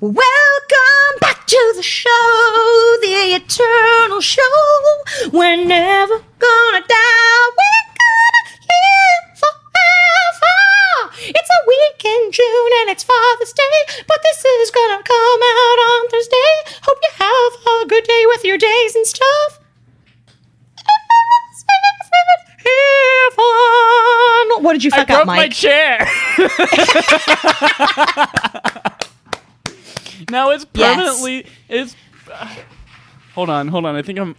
Welcome back to the show, the eternal show. We're never gonna die. We're gonna live forever. It's a week in June and it's Father's Day, but this is gonna come out on Thursday. Hope you have a good day with your days and stuff. What did you I fuck up, broke my chair. now it's Yes. permanently. It's. uh, hold on, hold on. I think I'm.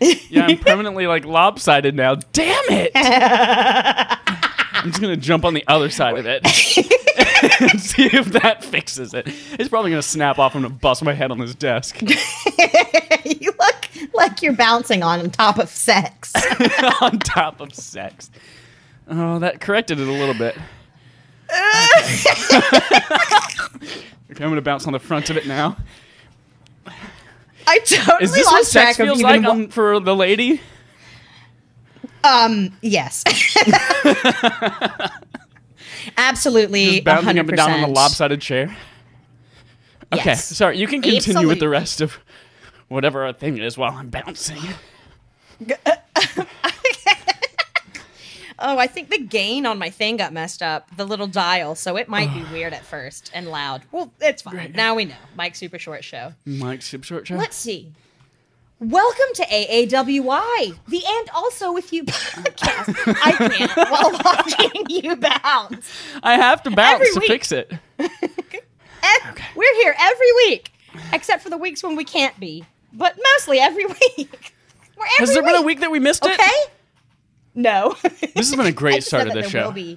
Yeah, I'm permanently like lopsided now. Damn it! I'm just gonna jump on the other side of it and see if that fixes it. It's probably gonna snap off. I'm gonna bust my head on this desk you look like you're bouncing on top of sex. on top of sex. Oh, that corrected it a little bit. Okay, I'm gonna bounce on the front of it now. I totally Is this what lost track sex of feels even like what- on, for the lady? Um, yes. Absolutely. Just bouncing up and down on the lopsided chair. Okay, Yes. sorry. You can continue with the rest of whatever our thing is while I'm bouncing. Oh, I think the gain on my thing got messed up, the little dial, so it might be weird at first and loud. Well, it's fine. Now we know. Mike Super Short Show. Mike Super Short Show. Let's see. Welcome to AAWY, the and also with you podcast. I can't while watching you bounce. I have to bounce Every to week. fix it. And We're here every week, except for the weeks when we can't be, but mostly every week. We're every Has there been a week that we missed it? Okay. No. This has been a great start know of that this there show.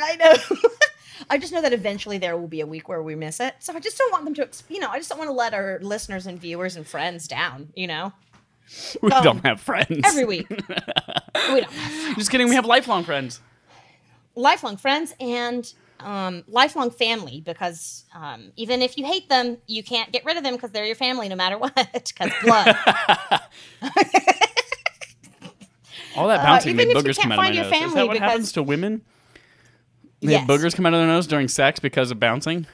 I know. I just know that eventually there will be a week where we miss it. So I just don't want them to, you know, I just don't want to let our listeners and viewers and friends down, you know? We um, don't have friends. Every week. we don't have Just kidding. We have lifelong friends. lifelong friends and um, lifelong family because um, even if you hate them, you can't get rid of them because they're your family no matter what. Because blood. All that bouncing Uh, made boogers come out of my find your nose. Is family that what happens to women? They Yes. have boogers come out of their nose during sex because of bouncing.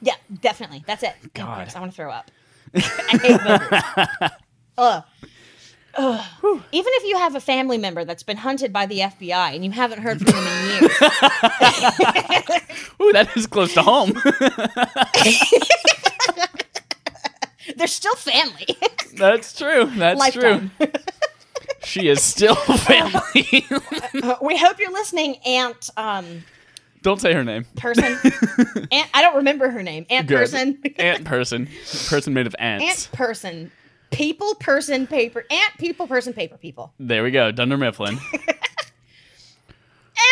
Yeah, definitely. That's it. God. I want to throw up. I hate boogers. Ugh. Ugh. Even if you have a family member that's been hunted by the FBI and you haven't heard from them in years, Ooh, that is close to home. they're still family. That's true. That's Lifetime. true. She is still family. Uh, we hope you're listening, Aunt um, don't say her name. person. Aunt, I don't remember her name. Aunt Good. person. Ant person. Person made of ants. Ant person. People, person, paper. Ant, people, person, paper, people. There we go. Dunder Mifflin.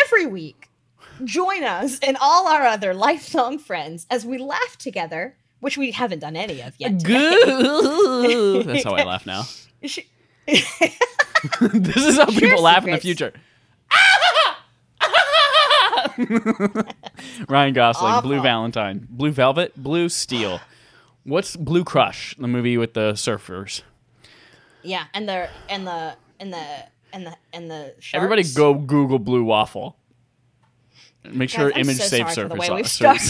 Every week, join us and all our other lifelong friends as we laugh together, which we haven't done any of yet. That's how I laugh now. She- this is how people laugh in the future. Ryan Gosling, Blue Valentine, Blue Velvet, Blue Steel. What's Blue Crush? The movie with the surfers. yeah, and the and the and the and the and the sharks. Everybody go Google Blue Waffle. Make sure Guys, image so safe sorry for the surface. way we've surface-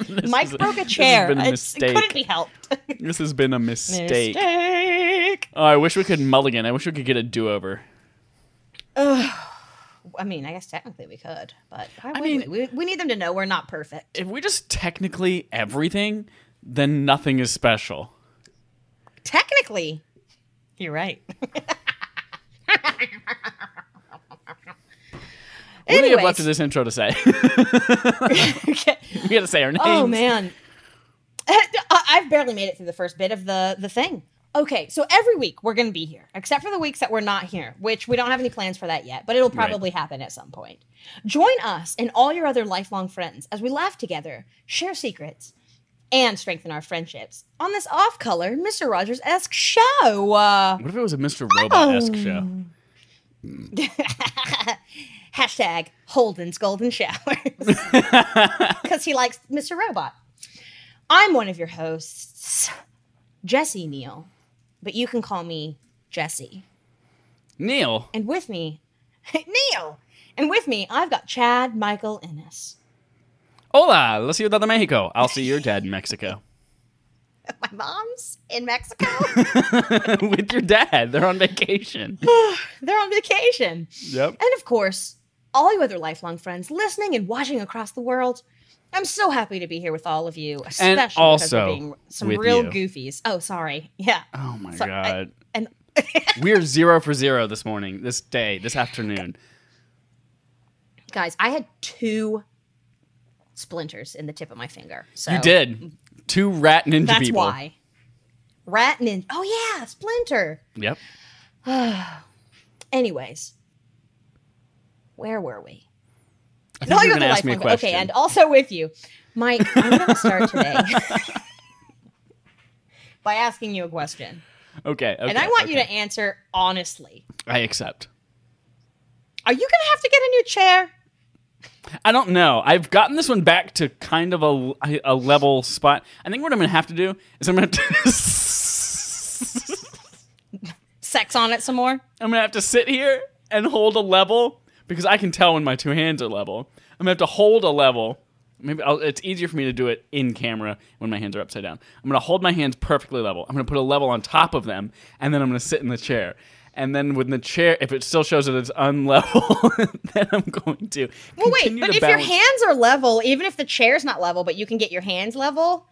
started. Mike is- broke a this has chair. been a It's- it mistake. couldn't be helped. This has been a mistake. Mistake. Oh, I wish we could mulligan. I wish we could get a do over. I mean, I guess technically we could, but why would mean- we? we? We need them to know we're not perfect. If we just technically everything, then nothing is special. Technically, you're right. What do you have left of this intro to say? Okay. we got to say our names. Oh man, I've barely made it through the first bit of the the thing. Okay, so every week we're going to be here, except for the weeks that we're not here, which we don't have any plans for that yet, but it'll probably happen at some point. Join us and all your other lifelong friends as we laugh together, share secrets, and strengthen our friendships on this off-color Mr. Rogers esque show. Uh, What if it was a Mr. Robot esque Oh. show? Hashtag Holden's Golden Showers because he likes Mr. Robot. I'm one of your hosts, Jesse Neal, but you can call me Jesse. Neil. And with me, Neil. And with me, I've got Chad Michael Innes. Hola, let's la ciudad de Mexico. I'll see your dad in Mexico. My mom's in Mexico. With your dad. They're on vacation. They're on vacation. Yep. And of course, all you other lifelong friends listening and watching across the world. I'm so happy to be here with all of you, especially because also we're being some real you. goofies. Oh, sorry. Yeah. Oh my So, I- god. And We're zero for zero this morning, this day, this afternoon. guys, I had two splinters in the tip of my finger. So You did. Two rat ninja That's people. why. Rat ninja. Oh yeah, splinter. Yep. Anyways, where were we? I think you you're gonna ask me a question. Okay, and also with you, Mike. I'm going to start today by asking you a question, okay, okay. and I want you to answer honestly. I accept. Are you going to have to get a new chair? I don't know. I've gotten this one back to kind of a, a level spot. I think what I'm going to have to do is I'm going to Sex on it some more? I'm going to have to sit here and hold a level because I can tell when my two hands are level. I'm going to have to hold a level. Maybe I'll, it's easier for me to do it in camera when my hands are upside down. I'm going to hold my hands perfectly level. I'm going to put a level on top of them, and then I'm going to sit in the chair. And then when the chair, if it still shows that it's unlevel, then I'm going to. Well, wait, but if your hands are level, even if the chair's not level, but you can get your hands level,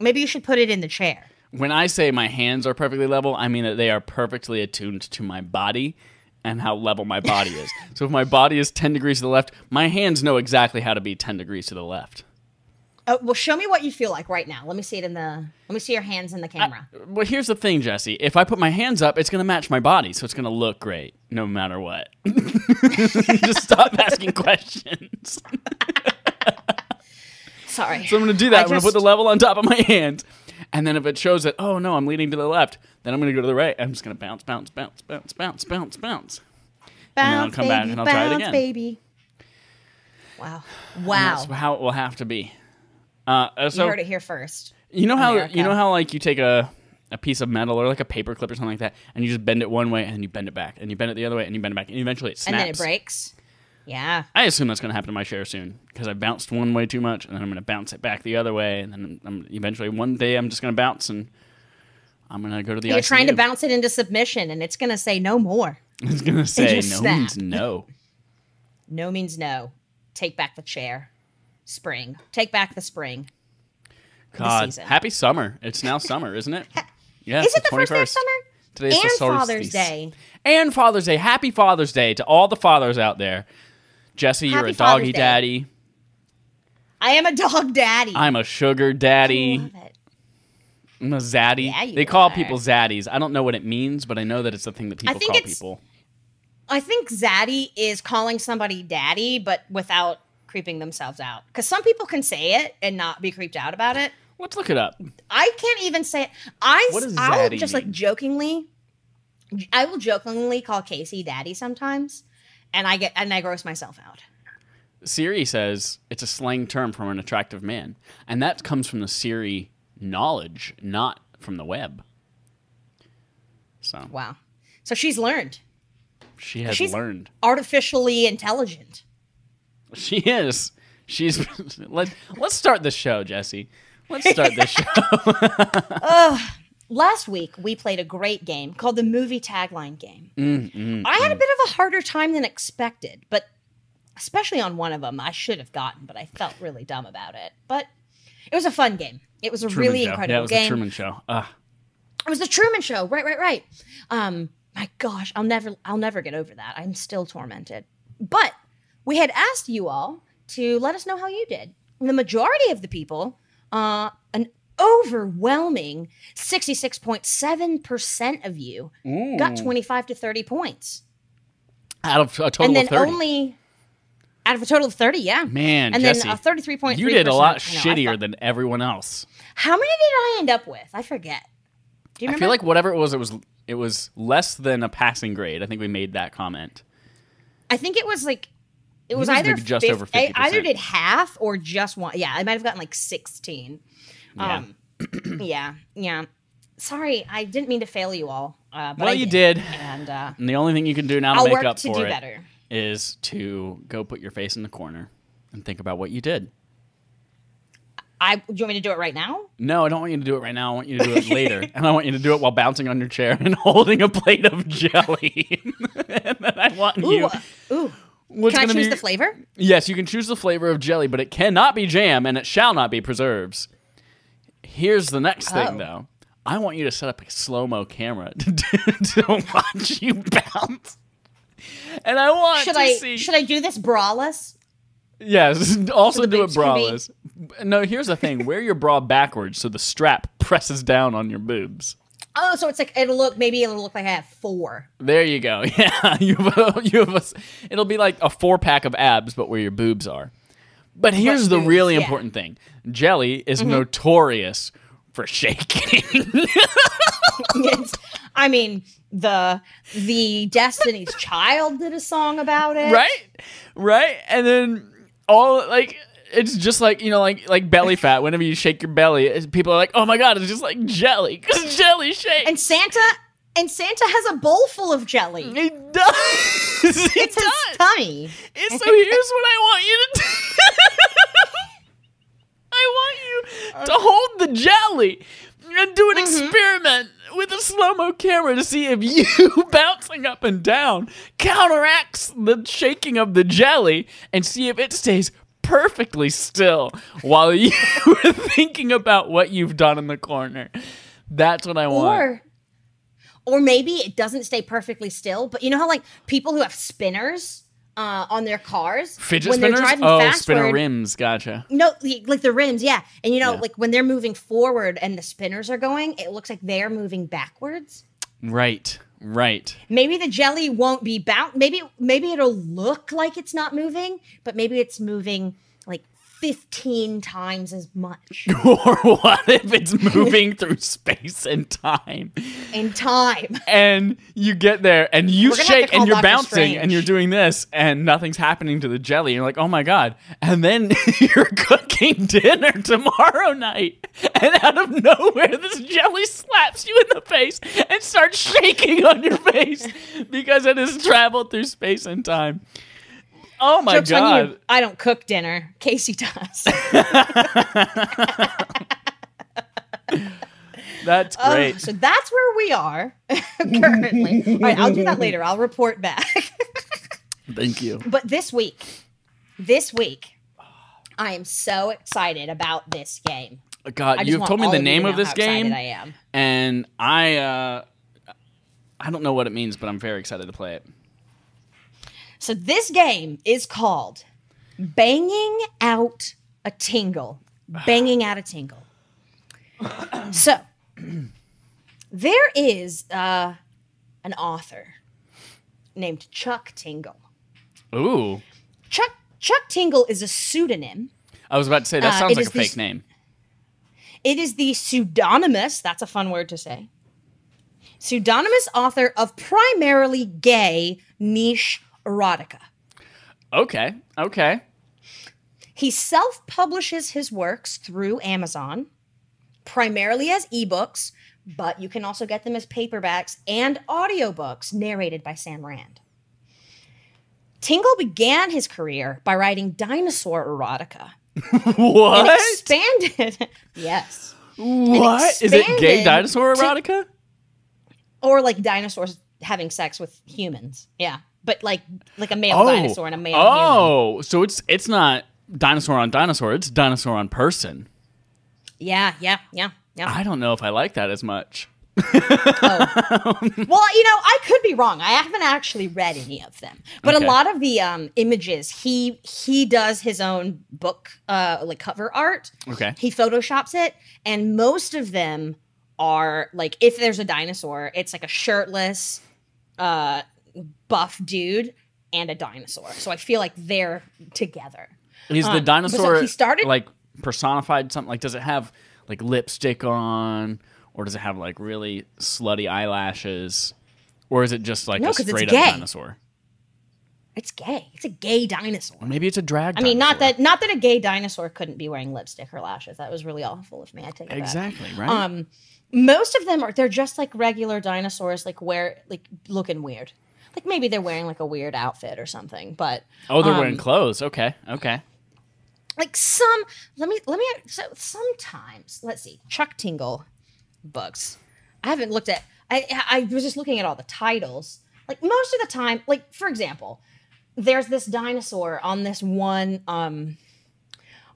maybe you should put it in the chair. When I say my hands are perfectly level, I mean that they are perfectly attuned to my body and how level my body is. so if my body is 10 degrees to the left, my hands know exactly how to be 10 degrees to the left. Oh, well, show me what you feel like right now. Let me see it in the. Let me see your hands in the camera. Well, here's the thing, Jesse. If I put my hands up, it's going to match my body, so it's going to look great no matter what. Just stop asking questions. Sorry. So I'm going to do that. I I'm going to put the level on top of my hands. And then if it shows that, oh no, I'm leaning to the left, then I'm going to go to the right. I'm just going to bounce, bounce, bounce, bounce, bounce, bounce, bounce. then I'll come baby, back and I'll try it again. baby. Wow. And Wow. That's how it will have to be. Uh, uh, you heard it here first. You know how America. you know how like you take a a piece of metal or like a paper clip or something like that, and you just bend it one way and you bend it back, and you bend it the other way and you bend it back, and eventually it snaps. And then it breaks. Yeah. I assume that's going to happen to my chair soon because I bounced one way too much, and then I'm going to bounce it back the other way, and then I'm, eventually one day I'm just going to bounce and I'm going to go to the. You're trying to bounce it into submission, and it's going to say no more. It's going to say no snap. means no. No means no. Take back the chair. Spring. Take back the spring. God, season. happy summer! It's now summer, isn't it? Yeah, Is it the first day of 21st. summer? Today's and the Father's. Day. And Father's Day. Happy Father's Day to all the fathers out there. Jesse, you're Happy a doggy Day. daddy. I am a dog daddy. I'm a sugar daddy. Love it. I'm a zaddy. Yeah, you they call are. people zaddies. I don't know what it means, but I know that it's the thing that people think call it's- people. I think zaddy is calling somebody daddy, but without creeping themselves out. Because some people can say it and not be creeped out about it. Let's look it up. I can't even say it. I What does I'll zaddy just like jokingly. I will jokingly call Casey daddy sometimes, and I get and I gross myself out. Siri says it's a slang term for an attractive man, and that comes from the Siri knowledge, not from the web. So Wow. So she's learned. she has She's- learned. Artificially intelligent. She is. She's. let Let's start the show, Jesse. Let's start this show. Last week we played a great game called the movie tagline game. Mm, mm, I had a bit of a harder time than expected, but especially on one of them, I should have gotten, but I felt really dumb about it. But it was a fun game. It was a Truman really Show. incredible Yeah, it was game. the Truman Show. Ugh. It was the Truman Show. Right, right, right. Um, my gosh, I'll never, I'll never get over that. I'm still tormented. But we had asked you all to let us know how you did. The majority of the people, uh, overwhelming 66.7% of you got 25 to 30 points. Out of a total and then of thirty. only out of a total of 30, yeah. Man, and Jesse, then uh, 33.3%. you did a lot shittier thought- than everyone else. How many did I end up with? I forget. Do you remember? I feel like whatever it was, it was it was less than a passing grade. I think we made that comment. I think it was like it was was either just fif- over 50%. either did half or just one. Yeah, I might have gotten like sixteen. Yeah. Um, yeah, yeah. Sorry, I didn't mean to fail you all. Uh, but Well, I you did. and uh, And the only thing you can do now to I'll make work up to for do it better. is to go put your face in the corner and think about what you did. I do you want me to do it right now? No, I don't want you to do it right now. I want you to do it later, and I want you to do it while bouncing on your chair and holding a plate of jelly. and then I want Ooh, you. uh, ooh. What's Can I choose be- the flavor? Yes, you can choose the flavor of jelly, but it cannot be jam and it shall not be preserves. Here's the next thing, Oh. though. I want you to set up a slow mo camera to, to watch you bounce. And I want Should to I see. should I do this braless? yes, also do it boobs can be- braless. No, here's the thing: wear your bra backwards so the strap presses down on your boobs. Oh, so it's like it'll look maybe it'll look like I have four. There you go. Yeah, you have a, you have a, It'll be like a four pack of abs, but where your boobs are. But here's the really yeah. important thing: jelly is Mm-hmm. notorious for shaking. I mean the the Destiny's Child did a song about it. right, right, and then all like. It's just like you know, like like belly fat. Whenever you shake your belly, people are like, "Oh my god, it's just like jelly," because jelly shakes. And Santa and Santa has a bowl full of jelly. he does. he It's his does. tummy. And so here's what I want you to do. I want you to hold the jelly and do an mm-hmm. experiment with a slow mo camera to see if you bouncing up and down counteracts the shaking of the jelly and see if it stays perfectly still while you are thinking about what you've done in the corner. That's what I want. Or or maybe it doesn't stay perfectly still, but you know how like people who have spinners uh, on their cars Fidget when spinners? they're driving oh, fast spinner forward- rims. Gotcha. No, like the rims, yeah. And you know, Yeah. like when they're moving forward and the spinners are going, it looks like they're moving backwards. Right. Right. Maybe the jelly won't be bound. Maybe maybe it'll look like it's not moving, but maybe it's moving 15 times as much Or what if it's moving through space and time? in time. And you get there and you We're gonna have to shake and you're Doctor bouncing Strange. and you're doing this and nothing's happening to the jelly. You're like, oh my God. And then you're cooking dinner tomorrow night. And out of nowhere, this jelly slaps you in the face and starts shaking on your face because it has traveled through space and time. Oh my Joke's on God. you. I don't cook dinner. Casey does. That's great. so that's where we are currently. All right, I'll do that later. I'll report back. Thank you. but this week, this week, I am so excited about this game. God, you've told me the of you to name of know this game. I am. and I uh I don't know what it means, but I'm very excited to play it. So this game is called Banging Out a Tingle. Banging Out a Tingle. so there is uh, an author named Chuck Tingle. Ooh. Chuck Chuck Tingle is a pseudonym. I was about to say that Uh, sounds it like a fake this- name. It is the pseudonymous, that's a fun word to say, pseudonymous author of primarily gay niche erotica. Okay. Okay. He self publishes his works through Amazon, primarily as ebooks, but you can also get them as paperbacks and audiobooks narrated by Sam Rand. Tingle began his career by writing dinosaur erotica and What? expanded. yes. What? Is it gay expanded dinosaur to- erotica? Or like dinosaurs having sex with humans. Yeah. But like like a male Oh. dinosaur and a male human. Oh, so it's it's not dinosaur on dinosaur, it's dinosaur on person. Yeah, yeah, yeah, yeah. I don't know if I like that as much. Well, you know, I could be wrong. I haven't actually read any of them, but Okay. a lot of the um, images he he does his own book, uh, like cover art. Okay. He photoshops it, and most of them are like if there's a dinosaur, it's like a shirtless, uh, buff dude and a dinosaur. So I feel like they're together. Is the Um, so dinosaur he started- like personified something like does it have like lipstick on or does it have like really slutty eyelashes or is it just like No, a straight gay. up dinosaur? It's gay. It's a gay dinosaur. Maybe it's a drag I mean, not that not that a gay dinosaur couldn't be wearing lipstick or lashes. That was really awful of me. I take it back. Exactly, right? Um, most of them are they're just like regular dinosaurs, like wear like looking weird. Like maybe they're wearing like a weird outfit or something. But oh, they're um, wearing clothes. Okay. Okay. like some let me let me so sometimes let's see chuck tingle books i haven't looked at i i was just looking at all the titles like most of the time like for example there's this dinosaur on this one um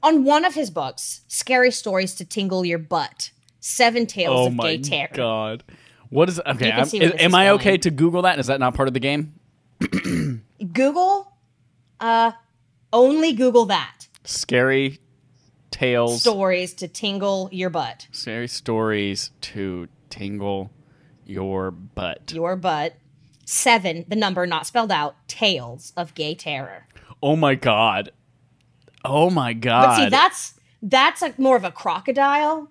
on one of his books scary stories to tingle your butt seven tales Oh of gay terror god. What is okay? You can I'm- see where is- am I going. okay to Google that? Is that not part of the game? google uh only google that Scary tales. stories to tingle your butt Scary stories to tingle your butt. your butt. Seven, the number not spelled out, tales of gay terror. Oh my god. Oh my god. But see, that's that's like more of a crocodile.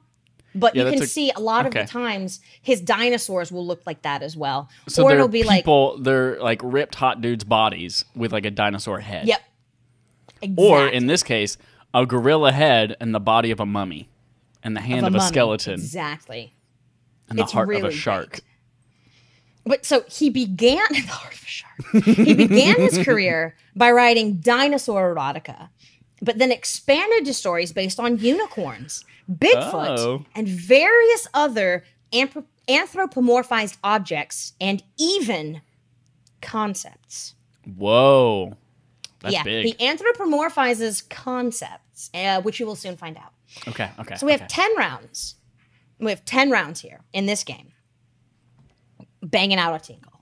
But Yeah, you can a- see a lot of the times his dinosaurs will look like that as well. so or it'll be like, people. they're like ripped hot dudes' bodies with like a dinosaur head. yep. Or in this case, a gorilla head and the body of a mummy, and the hand of a, mummy. skeleton, Exactly. and the it's heart of a shark. great. But so he began the heart of a shark. he began his career by writing dinosaur erotica, but then expanded to stories based on unicorns, Bigfoot, Oh. and various other anthro- anthropomorphized objects and even concepts. Whoa, that's yeah, big. he anthropomorphizes concepts, uh, which you will soon find out. okay, okay. So we have okay. 10 rounds. We have 10 rounds here in this game. Banging out a tinkle.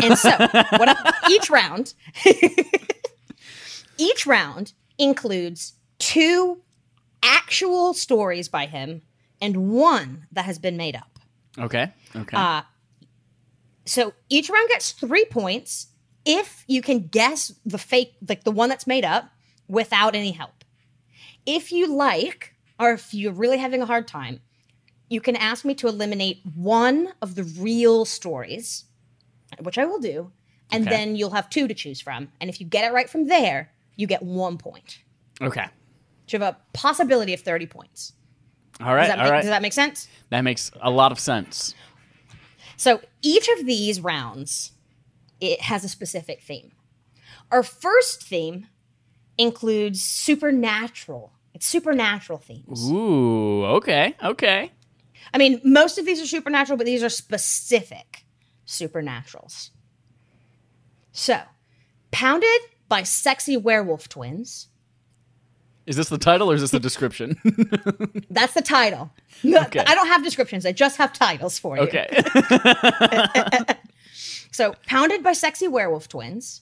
And so, what I- each round each round includes two actual stories by him and one that has been made up. okay, okay. Uh, So each round gets 3 points if you can guess the fake like the one that's made up without any help. If you like or if you're really having a hard time, you can ask me to eliminate one of the real stories, which I will do, and Okay. then you'll have two to choose from. And if you get it right from there, you get one point. okay. You have a possibility of 30 points. All right, Does that, all make, right. does that make sense? that makes a lot of sense. So each of these rounds, it has a specific theme. Our first theme includes supernatural. It's supernatural themes. Ooh, okay, okay. I mean, most of these are supernatural, but these are specific supernaturals. So, pounded by sexy werewolf twins. Is this the title or is this the description? That's the title. Okay. I don't have descriptions. I just have titles for you. okay. So, pounded by sexy werewolf twins.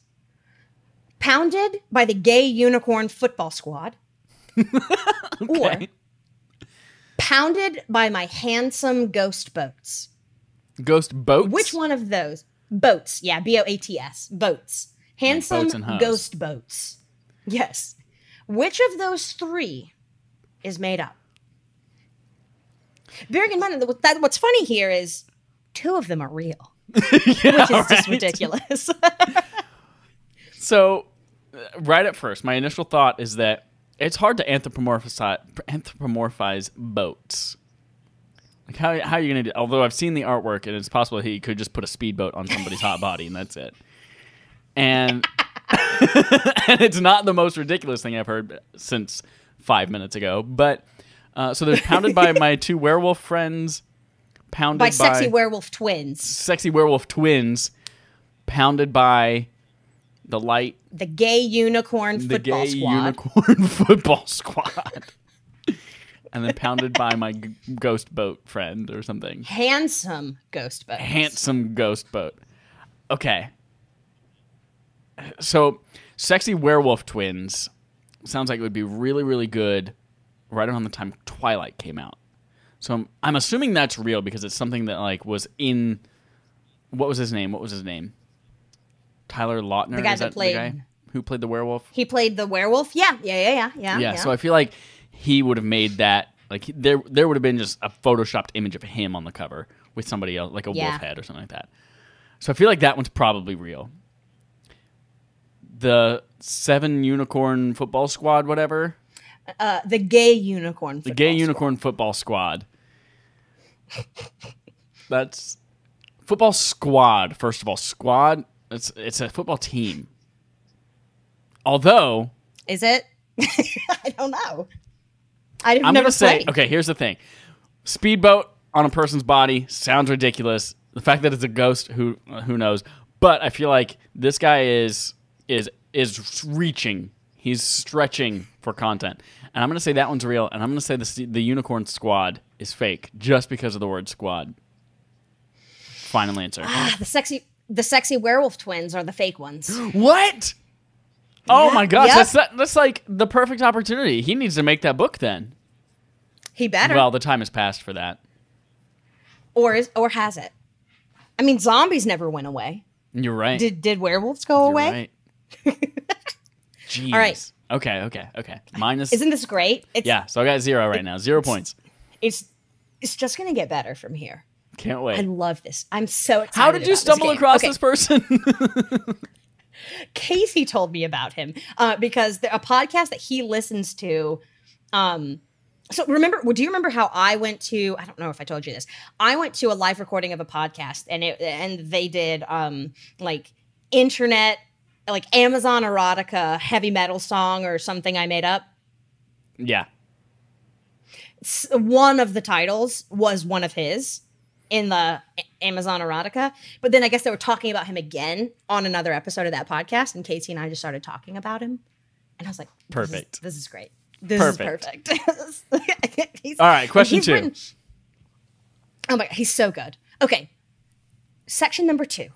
Pounded by the gay unicorn football squad. Or pounded by my handsome ghost boats. Ghost boats. Which one of those? Boats. Yeah, B O A T S. Boats. Handsome boats ghost boats. Yes. Which of those three is made up? Bearing in mind that, that what's funny here is two of them are real, yeah, which is just ridiculous. So, uh, right at first, my initial thought is that it's hard to anthropomorphize, anthropomorphize boats. Like how how are you gonna do? Although I've seen the artwork, and it's possible he could just put a speedboat on somebody's hot body, and that's it. And and it's not the most ridiculous thing I've heard since five minutes ago. But uh, so there's pounded by my two werewolf friends, pounded by sexy werewolf twins. sexy werewolf twins, pounded by the light The gay unicorn the football gay squad. unicorn football squad. and then pounded by my g- ghost boat friend or something. handsome ghost boat. Handsome ghost boat. Okay. So, sexy werewolf twins sounds like it would be really, really good right around the time Twilight came out. So I'm, I'm assuming that's real because it's something that like was in. What was his name? What was his name? Tyler Lautner. The guy that that played- guy who played the werewolf? he played the werewolf. Yeah, yeah, yeah, yeah, yeah. yeah, so I feel like he would have made that like there there would have been just a photoshopped image of him on the cover with somebody else like a Yeah. wolf head or something like that. So I feel like that one's probably real. The seven unicorn football squad, whatever. uh, the gay unicorn. The gay unicorn football squad. That's football squad. First of all, squad. It's it's a football team. Although Is it? I don't know. I've I'm never gonna say, okay, here's the thing: speedboat on a person's body sounds ridiculous. The fact that it's a ghost, who who knows? But I feel like this guy is is is reaching. He's stretching for content, and I'm gonna say that one's real. And I'm gonna say the the unicorn squad is fake, just because of the word squad. Final answer. Ah, the sexy the sexy werewolf twins are the fake ones. what? Oh Yeah, my gosh, yep. that's that, that's like the perfect opportunity. He needs to make that book then. He better. Well, the time has passed for that. or is or has it? I mean, zombies never went away. You're right. Did did werewolves go You're away? right. Jeez. All right. Okay, okay, okay. Minus. Isn't this great? It's yeah, so I got zero right now. Zero points. it's it's just gonna get better from here. Can't wait. I love this. I'm so excited. How did you this stumble game. across Okay, this person? Casey told me about him uh, because the, a podcast that he listens to. Um, so remember, do you remember how I went to? I don't know if I told you this. I went to a live recording of a podcast, and it and they did um, like internet, like Amazon erotica heavy metal song or something I made up. yeah. One of the titles was one of his in the Amazon erotica, but then I guess they were talking about him again on another episode of that podcast, and Casey and I just started talking about him, and I was like, this is- Perfect. This is, great. This Perfect. is perfect. All right, question two. written- oh my god, he's so good. Okay, section number two.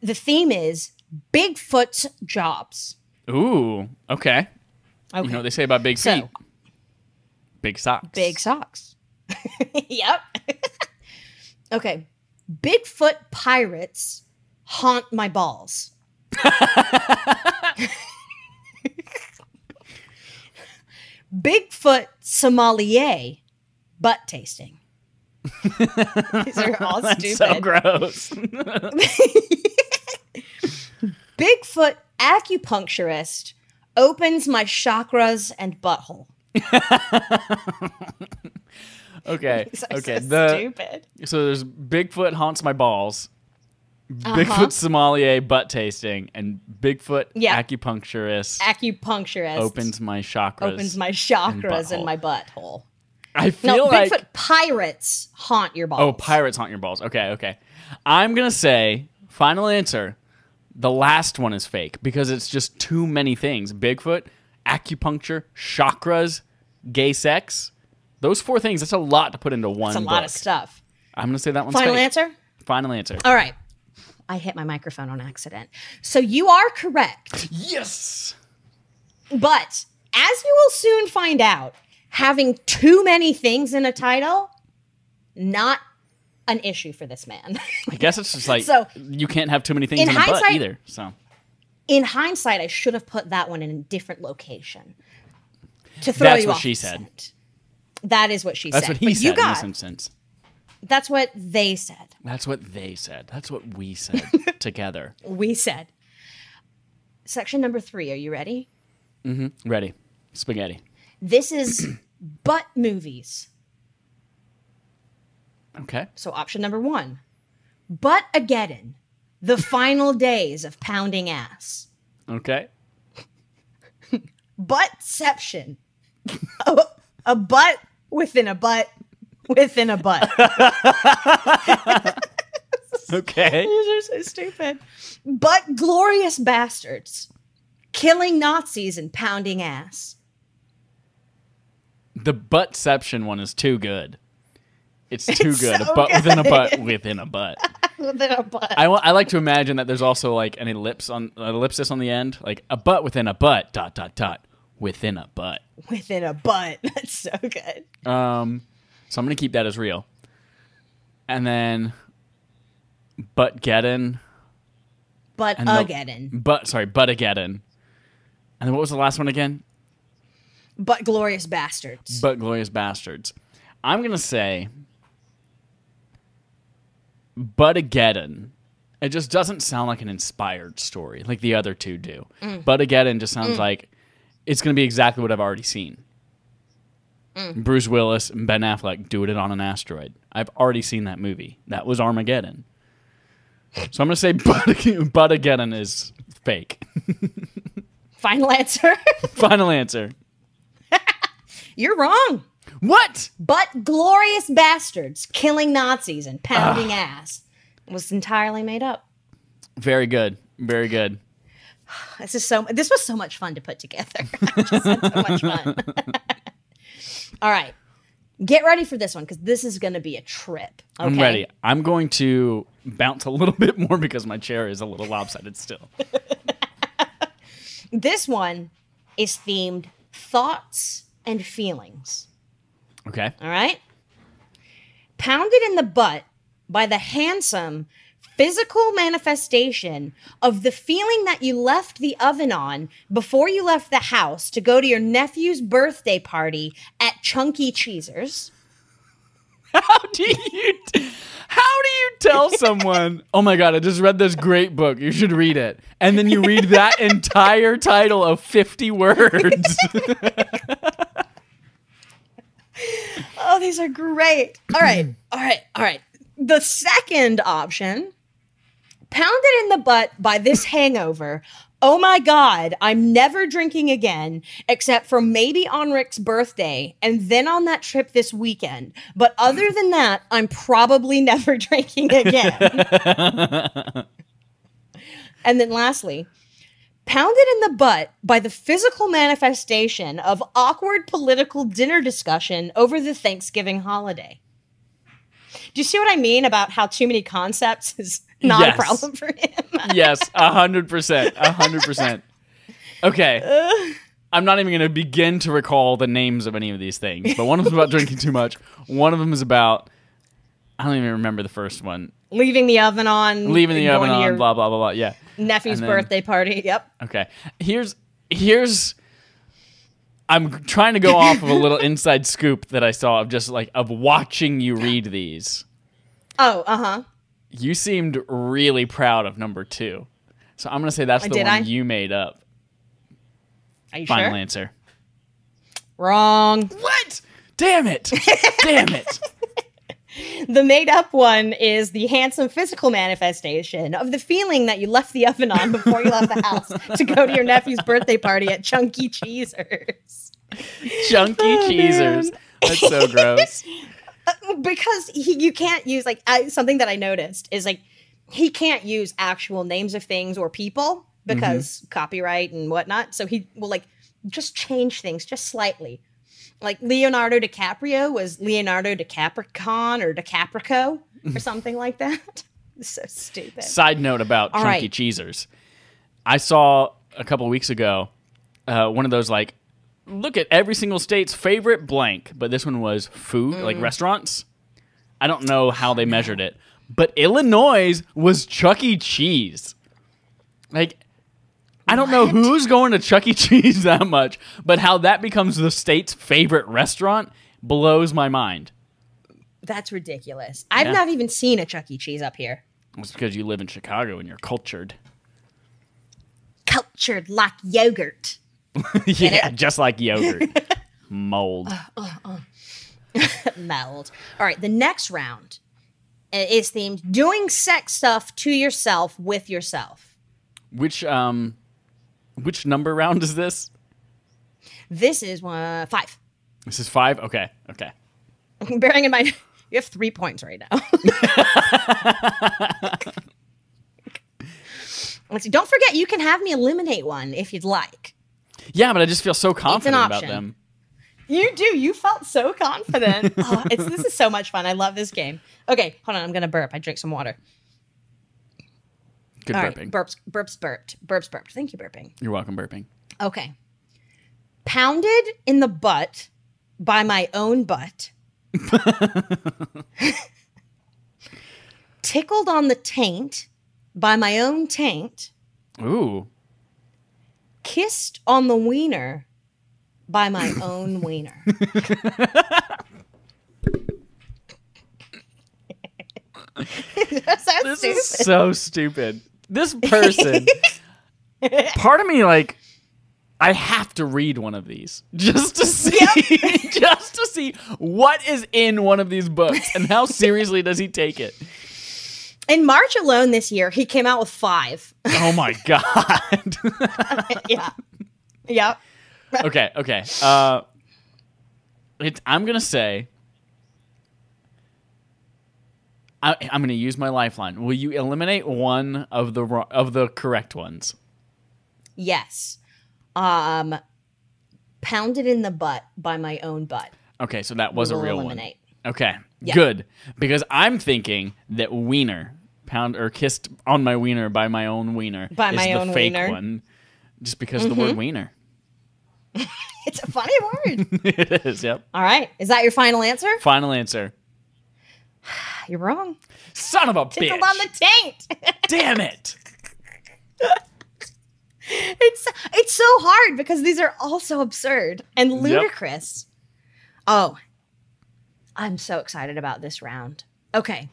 The theme is Bigfoot's jobs. Ooh, okay. Okay, You know what they say about big So- feet? Big socks. big socks. yep. okay, Bigfoot pirates haunt my balls. Bigfoot sommelier butt tasting. These are all That's stupid. so gross. Bigfoot acupuncturist opens my chakras and butthole. okay. Okay. so the stupid. so there's Bigfoot haunts my balls. Uh-huh. Bigfoot sommelier butt tasting and Bigfoot Yeah. acupuncturist Acupuncturist opens my chakras. opens my chakras and, butthole. my butthole. I feel No, like Bigfoot pirates haunt your balls. Oh, pirates haunt your balls. Okay, okay. I'm gonna say final answer. The last one is fake because it's just too many things. Bigfoot, acupuncture, chakras, gay sex. Those four things. That's a lot to put into one. That's a lot book. of stuff. I'm gonna say that one's Final fake. answer? Final answer. All right. I hit my microphone on accident. So you are correct. yes. But as you will soon find out, having too many things in a title, not an issue for this man. I guess it's just like So, you can't have too many things in, in a butt either. So in hindsight, I should have put that one in a different location to throw That's you what off she the said. scent. That is what she that's said. what he But said you in got, this instance. That's what they said. That's what they said. That's what we said together. We said. Section number three. Are you ready? Mm-hmm. Ready? Spaghetti. This is butt movies. Okay. So option number one, Butt Ageddon, the final days of pounding ass. Okay. Buttception, a, a butt within a butt within a butt. Okay. These are so stupid. But glorious bastards, killing Nazis and pounding ass. The buttception one is too good. It's too It's good. so a butt within a butt within a butt. Within a butt. I, I like to imagine that there's also like an ellipse on an ellipsis on the end, like a butt within a butt. Dot dot dot. Within a butt. within a butt. That's so good. Um, so I'm gonna keep that as real. And then, butt geddon. Buttageddon. But sorry, butt again. And then what was the last one again? But glorious bastards. But glorious bastards. I'm gonna say Buttageddon. It just doesn't sound like an inspired story like the other two do. Mm. Buttageddon just sounds like it's gonna be exactly what I've already seen. Mm. Bruce Willis and Ben Affleck doing it on an asteroid. I've already seen that movie. That was Armageddon. So I'm gonna say Butt- Buttageddon is fake. Final answer. Final answer. You're wrong. What? But glorious bastards killing Nazis and pounding ass was entirely made up. Very good. Very good. This is so. This was so much fun to put together. I just had so much fun. All right, get ready for this one because this is going to be a trip. Okay? I'm ready. I'm going to bounce a little bit more because my chair is a little lopsided still. This one is themed thoughts and feelings. Okay. All right. Pounded in the butt by the handsome physical manifestation of the feeling that you left the oven on before you left the house to go to your nephew's birthday party at Chunky Cheesers. How do you t- How do you tell someone, "Oh my god, I just read this great book. You should read it." And then you read that entire title of 50 words. Oh, these are great. All right. All right. All right. The second option pounded in the butt by this hangover. Oh my God, I'm never drinking again, except for maybe on Rick's birthday and then on that trip this weekend. But other than that, I'm probably never drinking again. and then lastly, pounded in the butt by the physical manifestation of awkward political dinner discussion over the Thanksgiving holiday. Do you see what I mean about how too many concepts is not Yes. a problem for him? yes, 100%. 100%. Okay. I'm not even going to begin to recall the names of any of these things, but one of them is about drinking too much. One of them is about I don't even remember the first one. Leaving the oven on, Leaving the oven on, your blah blah blah blah. Yeah. Nephew's then- birthday party. Yep. Okay. Here's here's I'm trying to go off of a little inside scoop that I saw of just like of watching you read these. Oh, uh huh. You seemed really proud of number 2. So I'm going to say that's the Did one I? you made up. Are you Final sure? answer. Wrong. What? Damn it. Damn it. The made up one is the handsome physical manifestation of the feeling that you left the oven on before you left the house to go to your nephew's birthday party at Chunky Cheesers. Chunky Oh, cheesers. man. That's so gross. Uh, because he, you can't use like I, something that I noticed is like he can't use actual names of things or people because mm-hmm. copyright and whatnot. So he will like just change things just slightly. Like Leonardo DiCaprio was Leonardo DiCapricon or DiCaprico or something like that. so stupid. Side note about All chunky right. cheesers. I saw a couple weeks ago uh, one of those like look at every single state's favorite blank, but this one was food, Mm. like restaurants. I don't know how they measured it, but Illinois was Chuck E. Cheese. Like I don't know who's going to Chuck E. Cheese that much, but how that becomes the state's favorite restaurant blows my mind. That's ridiculous. I've Yeah. not even seen a Chuck E. Cheese up here. It's because you live in Chicago and you're cultured. Cultured like yogurt. yeah, just like yogurt. Mold. meld. All right, the next round uh, is themed doing sex stuff to yourself with yourself. Which um which number round is this? This is one uh, five. This is 5. Okay. Okay. Bearing in mind, you have three points right now. Let's see. Don't forget, you can have me eliminate one if you'd like. Yeah, but I just feel so confident about them. You do. You felt so confident. oh, it's, this is so much fun. I love this game. Okay, hold on. I'm gonna burp. I drink some water. Good All right, burping. burps, burps, burped, burps, burped. Thank you, burping. You're welcome burping. Okay. Pounded in the butt by my own butt. Tickled on the taint by my own taint. Ooh. Kissed on the wiener by my own wiener. This stupid. is so stupid. This person part of me like I have to read one of these just to see just to see what is in one of these books and how seriously does he take it. In March alone this year, he came out with five. Oh my god. yeah. Yep. Okay, okay. Uh, it, I'm gonna say. I, I'm gonna use my lifeline. Will you eliminate one of the of the correct ones? Yes. Um, pounded in the butt by my own butt. Okay, so that was We a real eliminate. one. Okay, Yeah. good. Because I'm thinking that wiener pound or kissed on my wiener by my own wiener By is my the own fake wiener. one, just because of the word wiener. It's a funny word. it is. Yep. All right. Is that your final answer? Final answer. You're wrong. Son of a Tickled bitch! on the taint. Damn it! it's it's so hard because these are all so absurd and ludicrous. Oh, I'm so excited about this round. Okay.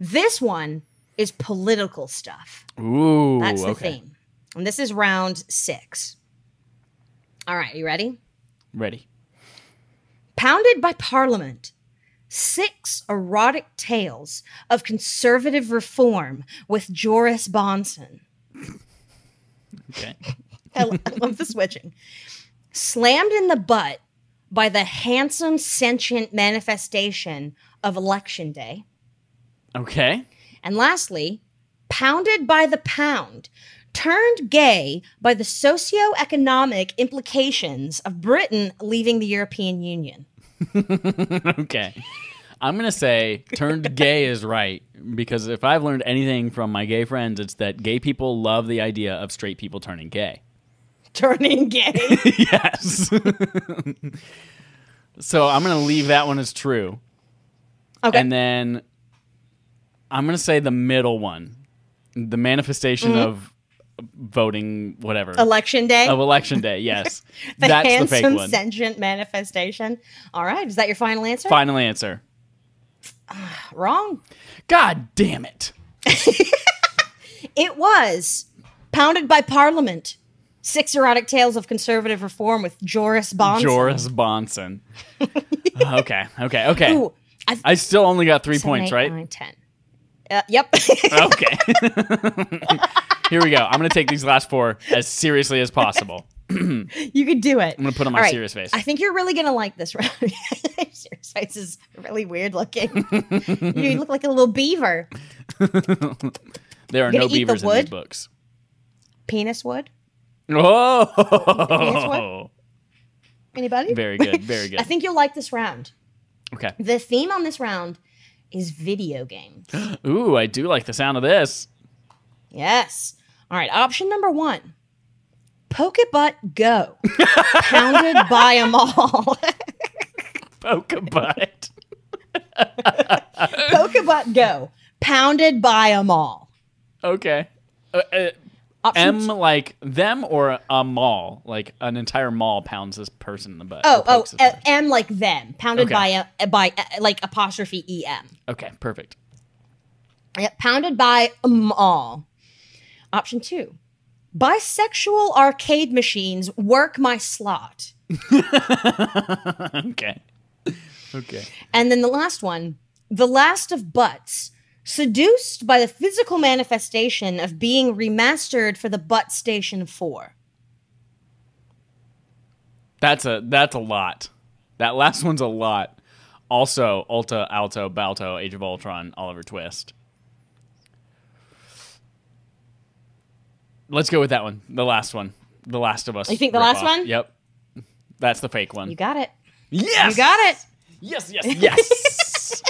This one is political stuff. Ooh, That's the okay. theme. And this is round six. All right, you ready? Ready. Pounded by Parliament. Six erotic tales of conservative reform with Joris Bonson. Okay. I, lo- I love the switching. Slammed in the butt by the handsome, sentient manifestation of Election Day. Okay. And lastly, pounded by the pound, turned gay by the socioeconomic implications of Britain leaving the European Union. okay. I'm gonna say turned gay is right because if I've learned anything from my gay friends, it's that gay people love the idea of straight people turning gay. Turning gay. yes. so I'm gonna leave that one as true, Okay. and then I'm gonna say the middle one, the manifestation Mm-hmm. of voting, whatever, Election Day. of election day. Yes, the that's the fake one. sentient manifestation. All right. Is that your final answer? Final answer. Wrong. God damn it. It was pounded by Parliament. Six erotic tales of conservative reform with Joris Bonson. Joris Bonson. okay, okay, okay. Ooh, I, I still only got three seven, points, eight, right? nine, ten. Uh, yep. Okay. Here we go. I'm going to take these last four as seriously as possible. you could do it. I'm going to put on my right. serious face. I think you're really gonna like this round. serious face is really weird looking. you look like a little beaver. there are no eat the beavers in these books. Penis wood. Oh, Penis wood? Oh! Anybody? very good, very good. I think you'll like this round. Okay. The theme on this round is video games. Ooh, I do like the sound of this. Yes. All right. Option number one. Pokebutt Go. Pounded by a mall. Pokebutt. Pokebutt Go. Pounded by a mall. Okay. Uh, uh, M like them or a mall, like an entire mall pounds this person in the butt. Oh, oh, pokes this uh. M like them. Pounded Okay. by a by uh, like apostrophe E M. Okay, perfect. Yeah, pounded by a mall. Option two. Bisexual arcade machines work my slot. okay. Okay. And then the last one, the last of butts, seduced by the physical manifestation of being remastered for the Butt Station 4. That's a that's a lot. That last one's a lot. Also, Ulta, Alto, Balto, Age of Ultron, Oliver Twist. Let's go with that one. The last one. The Last of Us. You think the last ripoff. one? Yep. That's the fake one. You got it. yes. You got it. Yes, yes, yes.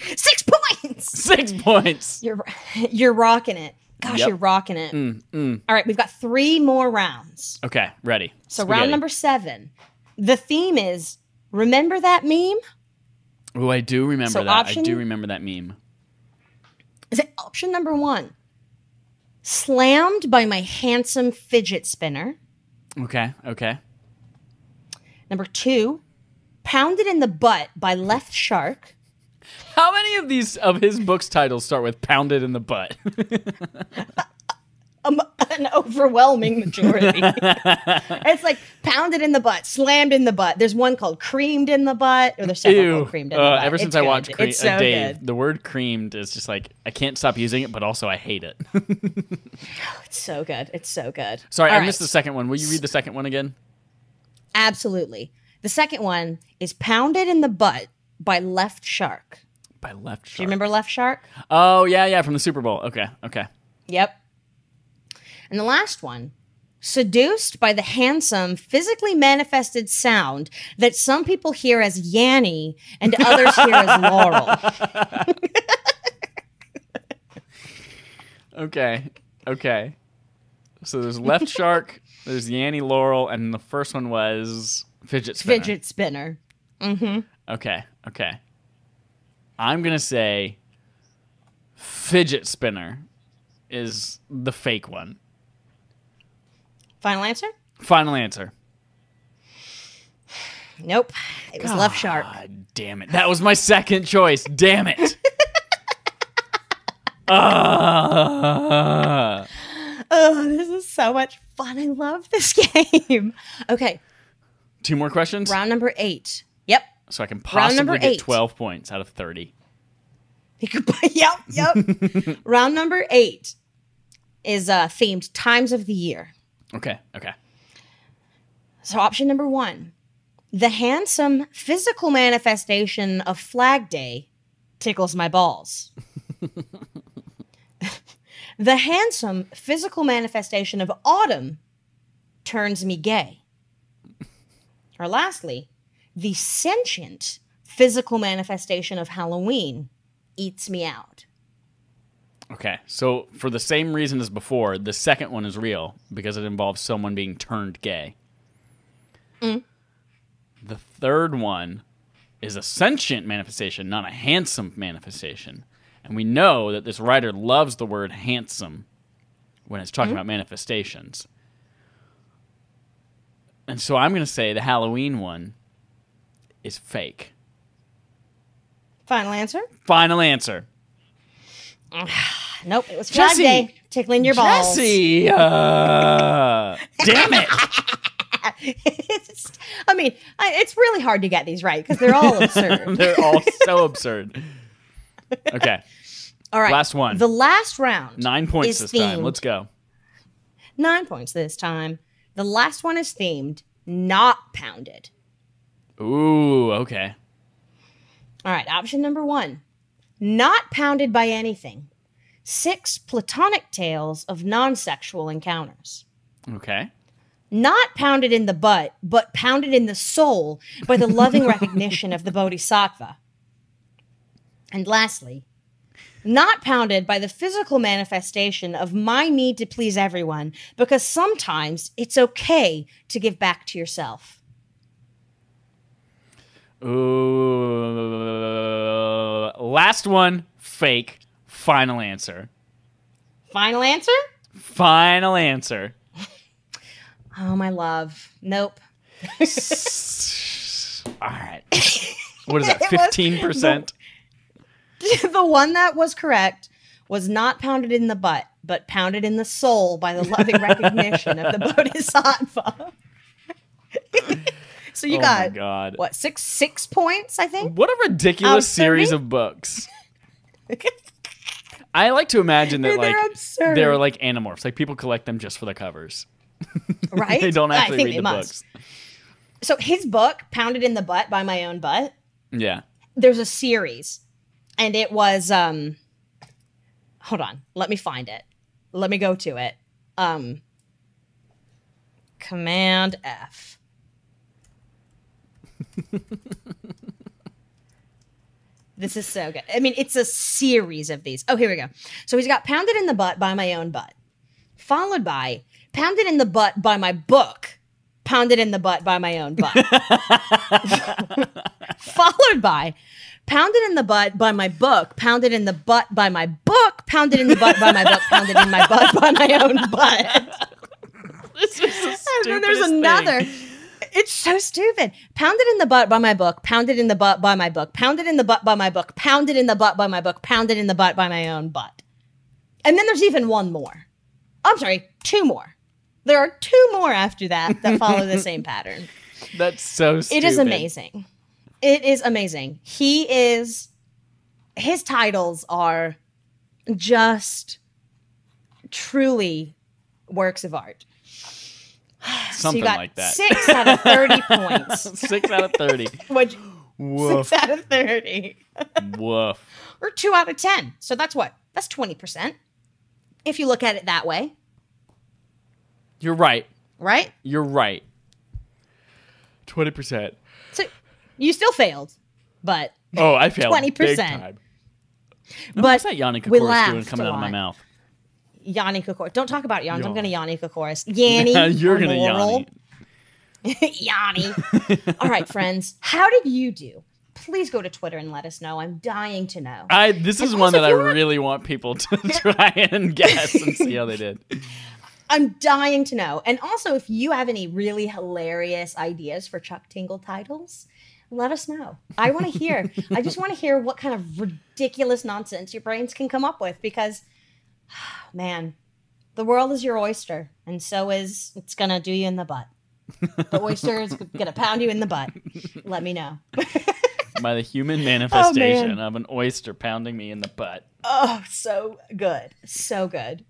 Six points. Six points. You're you're rocking it. Gosh, Yep. you're rocking it. Mm, mm. All right, we've got three more rounds. Okay, ready. So Spaghetti. round number seven. The theme is remember that meme? Oh, I do remember So that. I do remember that meme. Is it option number one? Slammed by my handsome fidget spinner. Okay, okay. Number two, pounded in the butt by Left Shark. How many of these of his books titles start with "pounded in the butt"? um, an overwhelming majority. it's like pounded in the butt, slammed in the butt. There's one called creamed in the butt, or there's several Ew. called creamed in Uh, the butt. ever It's since I good. watched Cre- it's so uh, Dave, good. the word creamed is just like I can't stop using it, but also I hate it. oh, It's so good. It's so good. Sorry, All I right. missed the second one. Will you read the second one again? Absolutely. The second one is pounded in the butt by Left Shark. By left shark. Do you remember Left Shark? Oh yeah, yeah, from the Super Bowl. Okay, okay. Yep. And the last one, seduced by the handsome, physically manifested sound that some people hear as Yanny and others hear as Laurel. Okay. Okay. So there's left shark, there's Yanny Laurel, and the first one was fidget spinner. Fidget spinner. Mm-hmm. Okay. Okay. I'm gonna say fidget spinner is the fake one. Final answer? Final answer. Nope. It was Left Shark. God damn it. That was my second choice. Damn it. Ah. Oh, this is so much fun. I love this game. Okay, Two more questions? round number eight. Yep. So I can possibly get eight. 12 points out of 30. yep, yep. round number eight is uh, themed times of the year. Okay. Okay. So, option number one the handsome physical manifestation of Flag Day tickles my balls. the handsome physical manifestation of autumn turns me gay. Or lastly, the sentient physical manifestation of Halloween eats me out. Okay. So for the same reason as before, the second one is real because it involves someone being turned gay. Mm. The third one is a sentient manifestation, not a handsome manifestation. And we know that this writer loves the word handsome when it's Mm-hmm. talking about manifestations. And so I'm going to say the Halloween one is fake. Final answer? Final answer. Nope, it was Flag Jesse! Day tickling your balls. Jesse! Uh, damn it! I mean, I, it's really hard to get these right because they're all absurd. They're all so absurd. Okay, All right, Last one. The last round. nine points is this time. Let's go. Nine points this time. The last one is themed not pounded. Ooh, okay. All right, option number one not pounded by anything. Six platonic tales of non sexual encounters. Okay. Not pounded in the butt, but pounded in the soul by the loving recognition of the Bodhisattva. And lastly, not pounded by the physical manifestation of my need to please everyone, because sometimes it's okay to give back to yourself. Ooh. Last one, fake. Final answer. Final answer? Final answer. Oh, my love. Nope. All right. What is that? Fifteen percent. the one that was correct was not pounded in the butt, but pounded in the soul by the loving recognition of the Bodhisattva. So you Oh got god. what six six points, I think. What a ridiculous series of books. I like to imagine that They're like absurd. they're like animorphs. Like people collect them just for the covers. right? they don't actually read the must. books. So his book, Pounded in the Butt by My Own Butt, Yeah. there's a series. And it was um hold on, let me find it. Let me go to it. Um Command F. this is so good. I mean, it's a series of these. Oh, here we go. So he's got Pounded in the Butt by My Own Butt, followed by Pounded in the Butt by My Book, Pounded in the Butt by My Own Butt, followed by Pounded in the Butt by My Book, Pounded in the Butt by My Book, Pounded in the Butt by My Book, Pounded in My Butt by My Own Butt. This is the And then there's another. thing. It's so stupid. Pounded in the butt by my book. Pounded in the butt by my book. Pounded in the butt by my book. Pounded in the butt by my book. Pounded in the butt by my own butt. And then there's even one more. I'm sorry, two more. There are two more after that that follow the same pattern. That's so stupid. It is amazing. It is amazing. He is his titles are just truly works of art. Something got like that. Six out of 30 points. Six out of 30. Which, Woof. six out of 30. Woof. Or two out of 10. So that's what? That's 20%. If you look at it that way, You're right. right? You're right. 20%. So you still failed, but Oh, I failed 20%. big time. but What's that Yanni we Kokoris doing coming out of my mouth? Yanni Kokoris. Don't talk about Yanni. I'm going to Yanni Kokoris. Yanni. You're gonna Yanni. Yanni. All right, friends. How did you do? Please go to Twitter and let us know. I'm dying to know. I this is And one that I want- really want people to try and guess and see how they did. I'm dying to know. And also, if you have any really hilarious ideas for Chuck Tingle titles, let us know. I want to hear. I just want to hear what kind of ridiculous nonsense your brains can come up with because, man, the world is your oyster, and so is it's gonna do you in the butt. The oyster is gonna pound you in the butt. Let me know. By the human oh, manifestation Oh, of an oyster pounding me in the butt. Oh, so good. So good.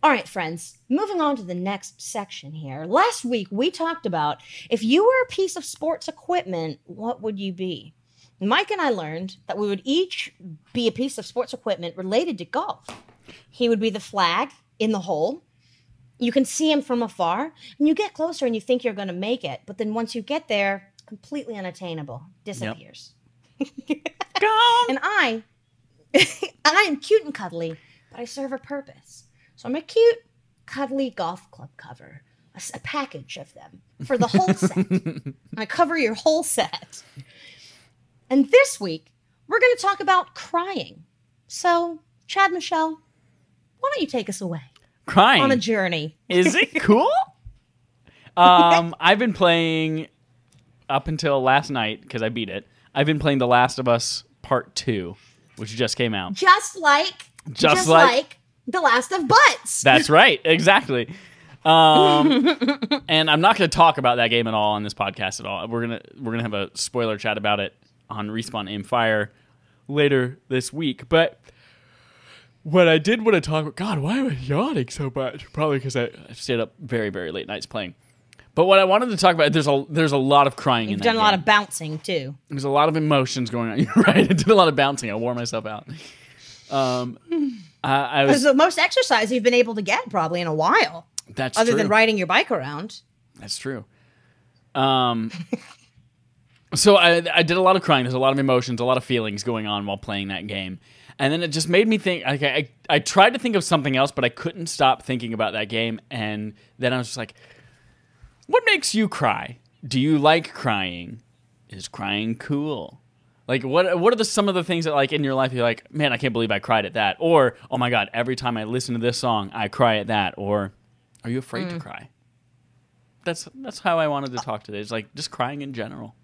All right, friends, moving on to the next section here. Last week, we talked about if you were a piece of sports equipment, what would you be? Mike and I learned that we would each be a piece of sports equipment related to golf. He would be the flag in the hole. You can see him from afar, and you get closer and you think you're going to make it, but then once you get there, completely unattainable, disappears. Gone. And I, I am cute and cuddly, but I serve a purpose. So I'm a cute, cuddly golf club cover, a package of them for the whole set. I cover your whole set. And this week, we're going to talk about crying. So, Chad Michelle, why don't you take us away Crying. on a journey? Is it cool? um, I've been playing up until last night because I beat it. I've been playing The Last of Us Part Two, which just came out. Just like, Just like- The Last of Butts. That's right, exactly. Um, and I'm not going to talk about that game at all on this podcast at all. We're gonna we're gonna have a spoiler chat about it on Respawn Aim Fire later this week. But what I did want to talk about, God, why am I yawning so much? Probably because I, I stayed up very very late nights playing. But what I wanted to talk about, there's a there's a lot of crying You've done a lot game. of bouncing too. There's a lot of emotions going on. You're right. I did a lot of bouncing. I wore myself out. Um, I, I was. the most exercise you've been able to get probably in a while, That's other true. than riding your bike around. That's true. Um, so I, I did a lot of crying. There's a lot of emotions, a lot of feelings going on while playing that game, and then it just made me think. Okay, I, I tried to think of something else, but I couldn't stop thinking about that game. And then I was just like, "What makes you cry? Do you like crying? Is crying cool?" Like what what are the some of the things that like in your life you're like, man, I can't believe I cried at that, or oh my god, every time I listen to this song, I cry at that, or are you afraid to mm. cry? That's that's how I wanted to talk today. It's like just crying in general.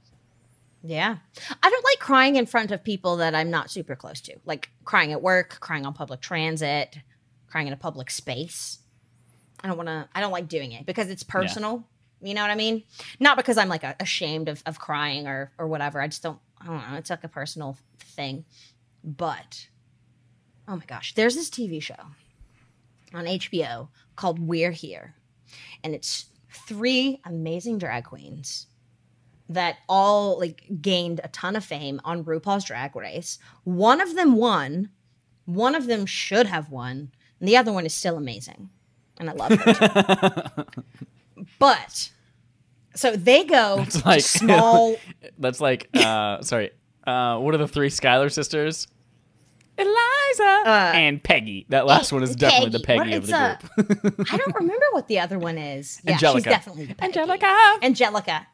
Yeah. I don't like crying in front of people that I'm not super close to. Like crying at work, crying on public transit, crying in a public space. I don't want to, I don't like doing it because it's personal. You know what I mean? Not because I'm like a- ashamed of, of crying or, or whatever. I just don't, I don't know. It's like a personal thing. But, oh my gosh, there's this TV show on HBO called We're Here. And it's three amazing drag queens that all like gained a ton of fame on RuPaul's Drag Race. One of them won. One of them should have won. And the other one is still amazing. And I love her. too. but so they go It's like to small That's like uh sorry. Uh what are the three Schuyler sisters? Eliza Uh, and Peggy. That last one is definitely the Peggy. Peggy What- of the group. I don't remember what the other one is. Yeah, Angelica. she's definitely the Peggy. Angelica Angelica.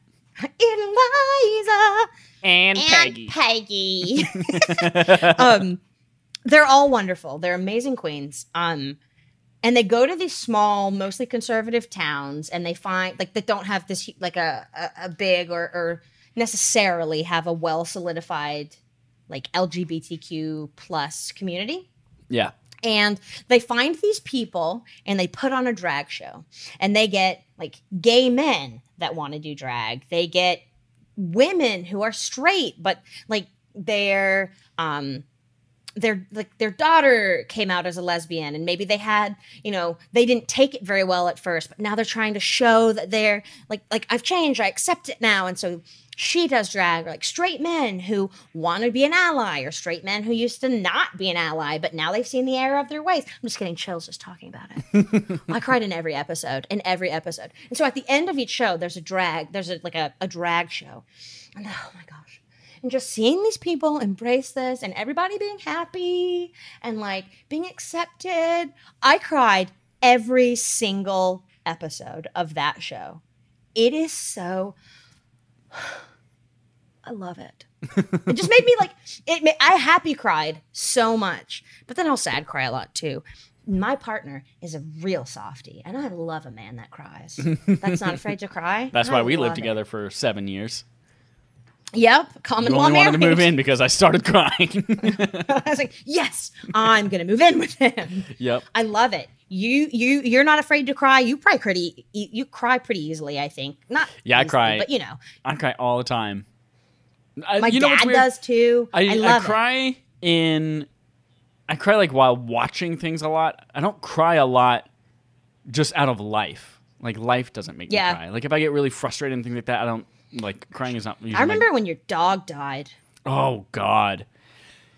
Eliza. and, and Peggy. Peggy. um, they're all wonderful. They're amazing queens. Um, and they go to these small, mostly conservative towns, and they find like that don't have this like a a, a big or, or necessarily have a well solidified like LGBTQ plus community. yeah. and they find these people and they put on a drag show and they get like gay men that want to do drag. They get women who are straight but like they're um their like their daughter came out as a lesbian and maybe they had you know they didn't take it very well at first but now they're trying to show that they're like like I've changed I accept it now. And so she does drag or like straight men who want to be an ally or straight men who used to not be an ally but now they've seen the error of their ways. I'm just getting chills just talking about it. I cried in every episode in every episode. And so at the end of each show there's a drag there's a like a, a drag show. And oh my gosh and just seeing these people embrace this and everybody being happy and like being accepted i cried every single episode of that show it is so I love it. it just made me like it. I happy cried so much, but then I'll sad cry a lot too. My partner is a real softy, and I love a man that cries. That's not afraid to cry. That's I why we lived love it. together for seven years. Yep, common You law only wanted to move in because I started crying. I was like, yes, I'm gonna move in with him. yep. I love it. You you you're not afraid to cry. You cry pretty. You, you cry pretty easily. I think. Not. Yeah, I cry. but you know, I cry all the time. I, my you know dad does too. I, I, I, love it. cry in. I cry like while watching things a lot. I don't cry a lot just out of life. Like life doesn't make Yeah. me cry. Like if I get really frustrated and things like that, I don't like crying is not. I remember when your dog died. Oh God.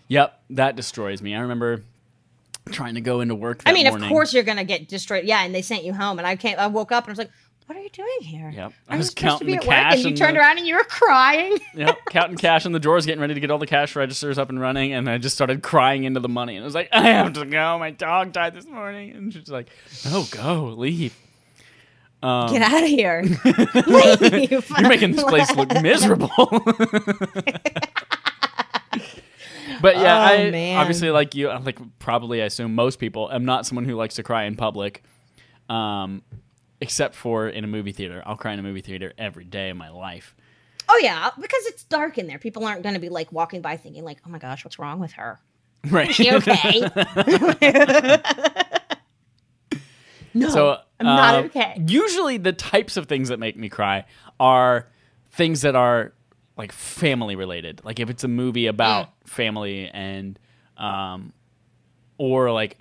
Yep, that destroys me. I remember trying to go into work. That I mean, morning. of course you're gonna get destroyed. Yeah, and they sent you home, and I came. I woke up and I was like, "What are you doing here?" Yep. I was counting to be the at work? cash And you turned the- around and you were crying. Yep, counting cash in the drawers, getting ready to get all the cash registers up and running, and I just started crying into the money. And I was like, I have to go. My dog died this morning. And she's like, No, go, leave. Um, Get out of here! Leave. You're making this place look miserable. but yeah, Oh, I man. obviously like you, like probably I assume most people. I'm not someone who likes to cry in public, um, except for in a movie theater. I'll cry in a movie theater every day of my life. oh yeah, because it's dark in there. People aren't gonna be like walking by thinking like, "Oh my gosh, what's wrong with her?" Right. Is she okay? no, So I'm not uh, okay. Usually, the types of things that make me cry are things that are like family related. Like if it's a movie about Mm. family and, um, or like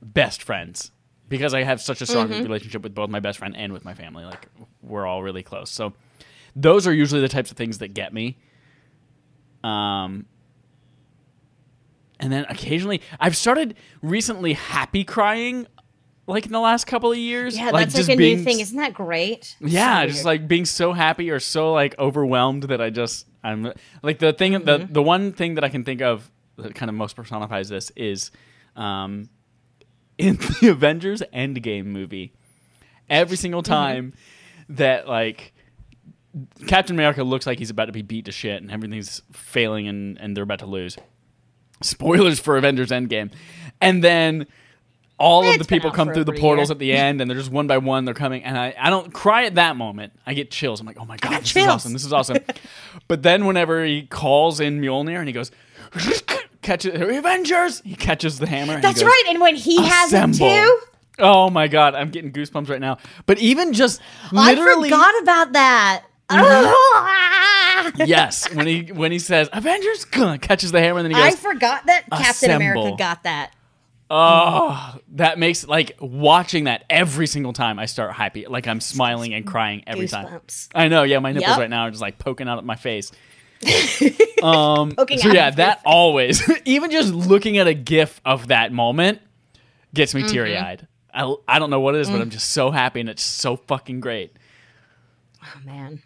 best friends, because I have such a strong Mm-hmm. relationship with both my best friend and with my family. Like we're all really close. So those are usually the types of things that get me. Um. And then occasionally, I've started recently happy crying, like in the last couple of years. Yeah, that's like a being new thing. Isn't that great? yeah, So just weird. like being so happy or so like overwhelmed that I just I'm like the thing the Mm-hmm. the one thing that I can think of that kind of most personifies this is um in the Avengers Endgame movie. Every single Mm-hmm. time that like Captain America looks like he's about to be beat to shit and everything's failing and, and they're about to lose. Spoilers for Avengers Endgame. And then all of the people come through the portals year. at the end and they're just one by one they're coming and I, I don't cry at that moment. I get chills. I'm like, oh my god, this is awesome. This is awesome. but then whenever he calls in Mjolnir and he goes catches Avengers, he catches the hammer. and That's goes, right. And when he has it "Assemble." too, Oh my god, I'm getting goosebumps right now. But even just oh, literally I forgot about that. Mm-hmm. yes, when he when he says Avengers catches the hammer and then he goes I forgot that Captain America got that. Oh, that makes like watching that every single time I start happy, like I'm smiling and crying every time. I know, yeah, my nipples Yep. right now are just like poking out of my face. um, Poking so yeah, that always, even just looking at a GIF of that moment, gets Mm-hmm. me teary eyed. I, I don't know what it is, Mm. but I'm just so happy and it's so fucking great. Oh man.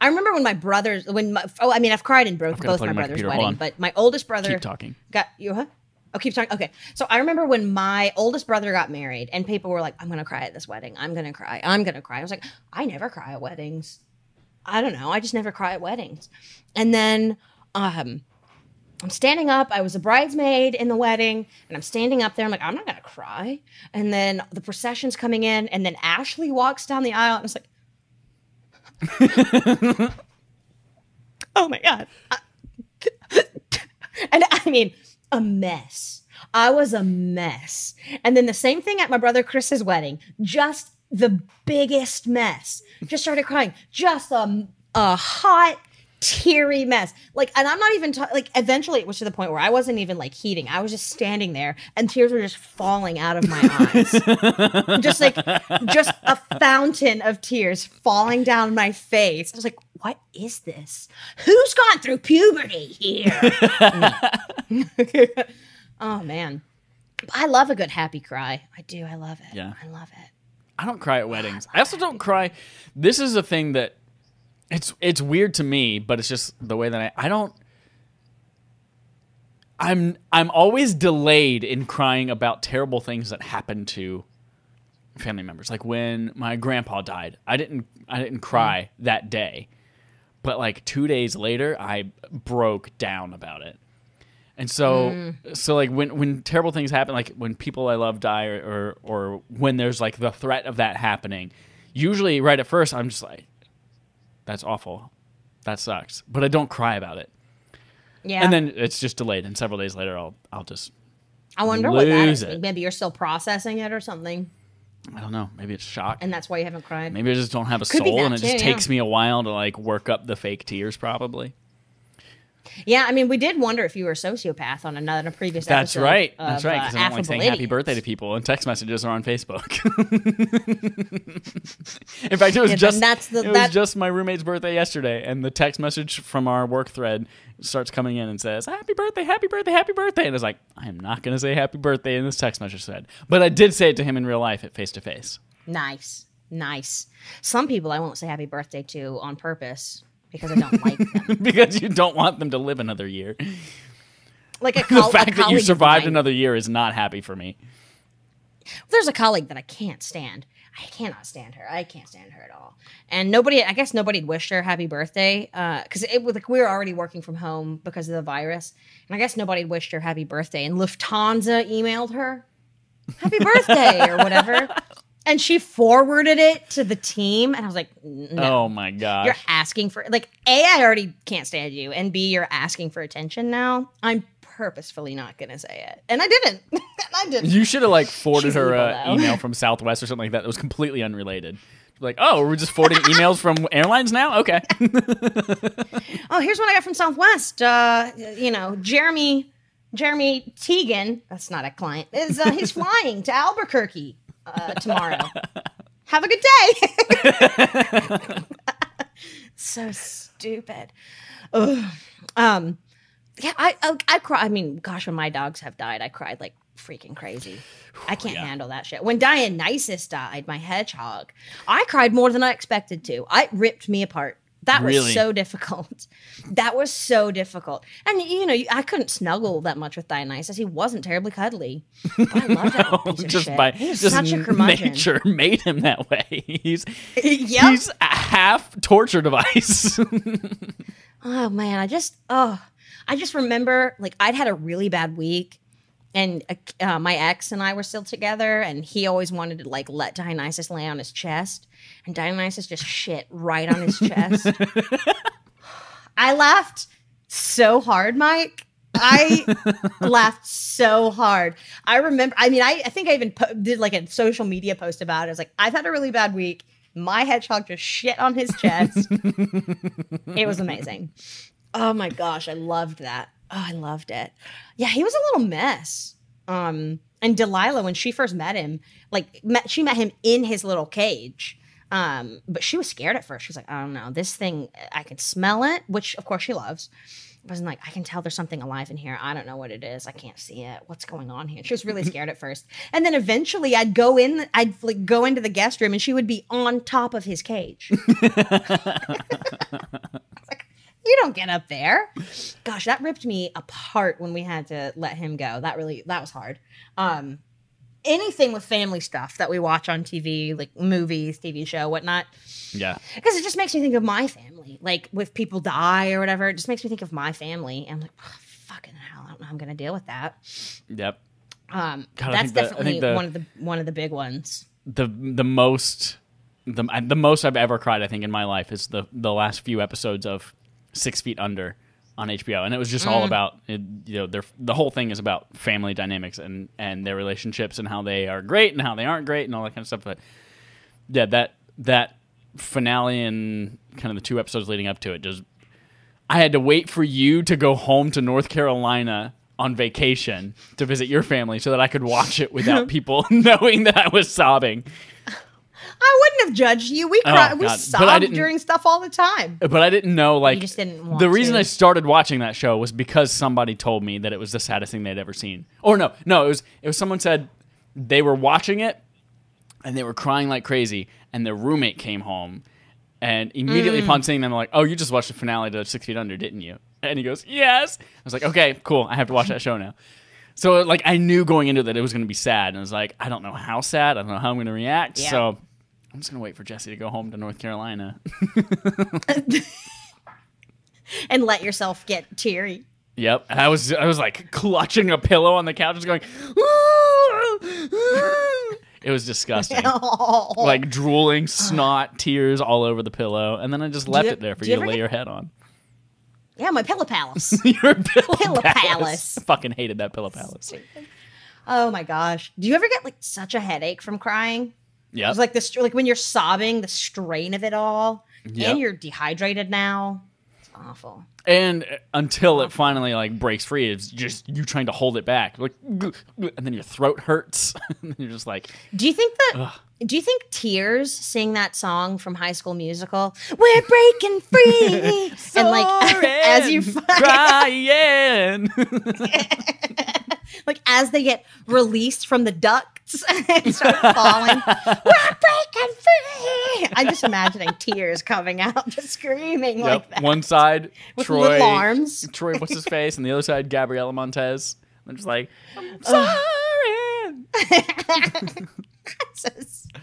I remember when my brothers, when my, oh, I mean, I've cried in both, both my my brothers' computer. Wedding, but my oldest brother Keep talking. got you. Huh? Oh, keep talking. Okay, so I remember when my oldest brother got married, and people were like, "I'm gonna cry at this wedding. I'm gonna cry. I'm gonna cry." I was like, "I never cry at weddings. I don't know. I just never cry at weddings." And then, um, I'm standing up. I was a bridesmaid in the wedding, and I'm standing up there. I'm like, I'm not gonna cry. And then the procession's coming in, and then Ashley walks down the aisle, and it's like, oh my god. I- and I mean, a mess. I was a mess. And then the same thing at my brother Chris's wedding, just the biggest mess. Just started crying. Just a, a hot, teary mess. Like, and I'm not even like. Eventually, it was to the point where I wasn't even like heating. I was just standing there, and tears were just falling out of my eyes, just like just a fountain of tears falling down my face. I was like, "What is this? Who's gone through puberty here?" oh man, I love a good happy cry. I do. I love it. Yeah. I love it. I don't cry at weddings. I also don't cry. This is a thing that it's it's weird to me, but it's just the way that I I don't I'm I'm always delayed in crying about terrible things that happen to family members. Like when my grandpa died, I didn't I didn't cry mm. that day. But like 2 days later, I broke down about it. And so, mm. so like when when terrible things happen, like when people I love die, or, or or when there's like the threat of that happening, usually right at first I'm just like, "That's awful, that sucks," but I don't cry about it, Yeah. and then it's just delayed. And several days later, I'll I'll just I wonder what that is. it. Maybe you're still processing it or something, I don't know, maybe it's shock, and that's why you haven't cried. maybe I just don't have a Could be soul, that and it too, just yeah. takes me a while to like work up the fake tears, probably. Yeah, I mean, we did wonder if you were a sociopath on another previous That's episode. right. of, That's right. Because uh, I don't like saying happy birthday to people, and text messages are on Facebook. In fact, it was Yeah, just that's the- it was that- just my roommate's birthday yesterday, and the text message from our work thread starts coming in and says, "Happy birthday, happy birthday, happy birthday," and it's like, I am not going to say happy birthday in this text message thread, but I did say it to him in real life at face to face. Nice, nice. Some people I won't say happy birthday to on purpose because I don't like them. because you don't want them to live another year. Like a, The col- a fact that you survived another year is not happy for me. There's a colleague that I can't stand. I cannot stand her. I can't stand her at all. And nobody, I guess nobody wished her happy birthday uh, because it was like we were already working from home because of the virus, and I guess nobody wished her happy birthday. And Lufthansa emailed her happy birthday or whatever, and she forwarded it to the team, and I was like, no. Oh my god, You're asking for like a. I already can't stand you, and b. You're asking for attention now. I'm purposefully not gonna say it, and I didn't. and I didn't. You should have like forwarded She's her evil, uh, email from Southwest or something like that. That was completely unrelated. Like, oh, we're just forwarding emails from airlines now. Okay. Oh, here's what I got from Southwest. Uh, you know, Jeremy Jeremy Teagan. That's not a client. Is uh, he's flying to Albuquerque uh, tomorrow. Have a good day. so stupid. Ugh. Um, yeah, I, I I cry. I mean, gosh, when my dogs have died, I cried like freaking crazy. I can't Yeah. handle that shit. When Dionysus died, my hedgehog, I cried more than I expected to. I it ripped me apart. That was so difficult. That was so difficult. And you know, I couldn't snuggle that much with Dionysus. He wasn't terribly cuddly. But I that little just shit. by just such a curmudgeon. nature made him that way. He's Yep. he's a half torture device. Oh man, I just oh, I just remember like I'd had a really bad week, and uh, my ex and I were still together, and he always wanted to like let Dionysus lay on his chest, and Dionysus just shit right on his chest. I laughed so hard, Mike. I laughed so hard. I remember. I mean, I, I think I even po- did like a social media post about it. I was like, I've had a really bad week. My hedgehog just shit on his chest. it was amazing. Oh my gosh, I loved that. Oh, I loved it. Yeah, he was a little mess. Um, and Delilah, when she first met him, like met, she met him in his little cage. Um, but she was scared at first. She was like, I don't know, this thing, I can smell it, which of course she loves. I wasn't like, I can tell there's something alive in here. I don't know what it is. I can't see it. What's going on here? She was really scared at first. And then eventually I'd go in, I'd like go into the guest room and she would be on top of his cage. I was like, you don't get up there. Gosh, that ripped me apart when we had to let him go. That really that was hard. Um anything with family stuff that we watch on TV, like movies, TV show, whatnot, yeah. because it just makes me think of my family. Like with people die or whatever, it just makes me think of my family. And I'm like, oh, fucking hell, I don't know how I'm gonna deal with that. Yep. Um, God, that's think the- definitely the- one of the one of the big ones. the the most the the most I've ever cried I think in my life is the the last few episodes of Six Feet Under on HBO, and it was just Mm. all about it, you know their the whole thing is about family dynamics and and their relationships and how they are great and how they aren't great and all that kind of stuff. But yeah, that that finale and kind of the two episodes leading up to it just I had to wait for you to go home to North Carolina on vacation to visit your family so that I could watch it without people knowing that I was sobbing. I wouldn't have judged you. We Oh, cried, we God. But I sobbed during stuff all the time. But I didn't know like just didn't want the reason to. I started watching that show was because somebody told me that it was the saddest thing they'd ever seen. Or no, no, it was it was someone said they were watching it and they were crying like crazy and their roommate came home and immediately Mm. upon seeing them like, "Oh, you just watched the finale to 6 Feet Under, didn't you?" And he goes, "Yes." I was like, "Okay, cool. I have to watch that show now." So like I knew going into that it was going to be sad and I was like, I don't know how sad, I don't know how I'm going to react. Yeah. So I'm just going to wait for Jesse to go home to North Carolina. And let yourself get teary. Yep. I was I was like clutching a pillow on the couch, just going. Ah. it was disgusting. Oh. like drooling, snot, tears all over the pillow, and then I just left you- it there for you you to lay get- your head on. yeah, my pillow palace. Your pillow, Pillow palace. palace. Fucking hated that pillow palace. oh my gosh. Do you ever get like such a headache from crying? Yep. It's like this like when you're sobbing, the strain of it all. Yep. And you're dehydrated now. It's awful. and uh, until it finally like breaks free, it's just you trying to hold it back, like, and then your throat hurts, and then you're just like, Do you think that do you think Tears sing that song from High School Musical? We're breaking free, and like as you "Soaring, crying. Like as they get released from the ducts and start falling, we're breaking free. I'm just imagining tears coming out, just screaming like that One side, with Troy, arms. Troy, what's his face, and the other side, Gabriella Montez. I'm just like, I'm sorry. so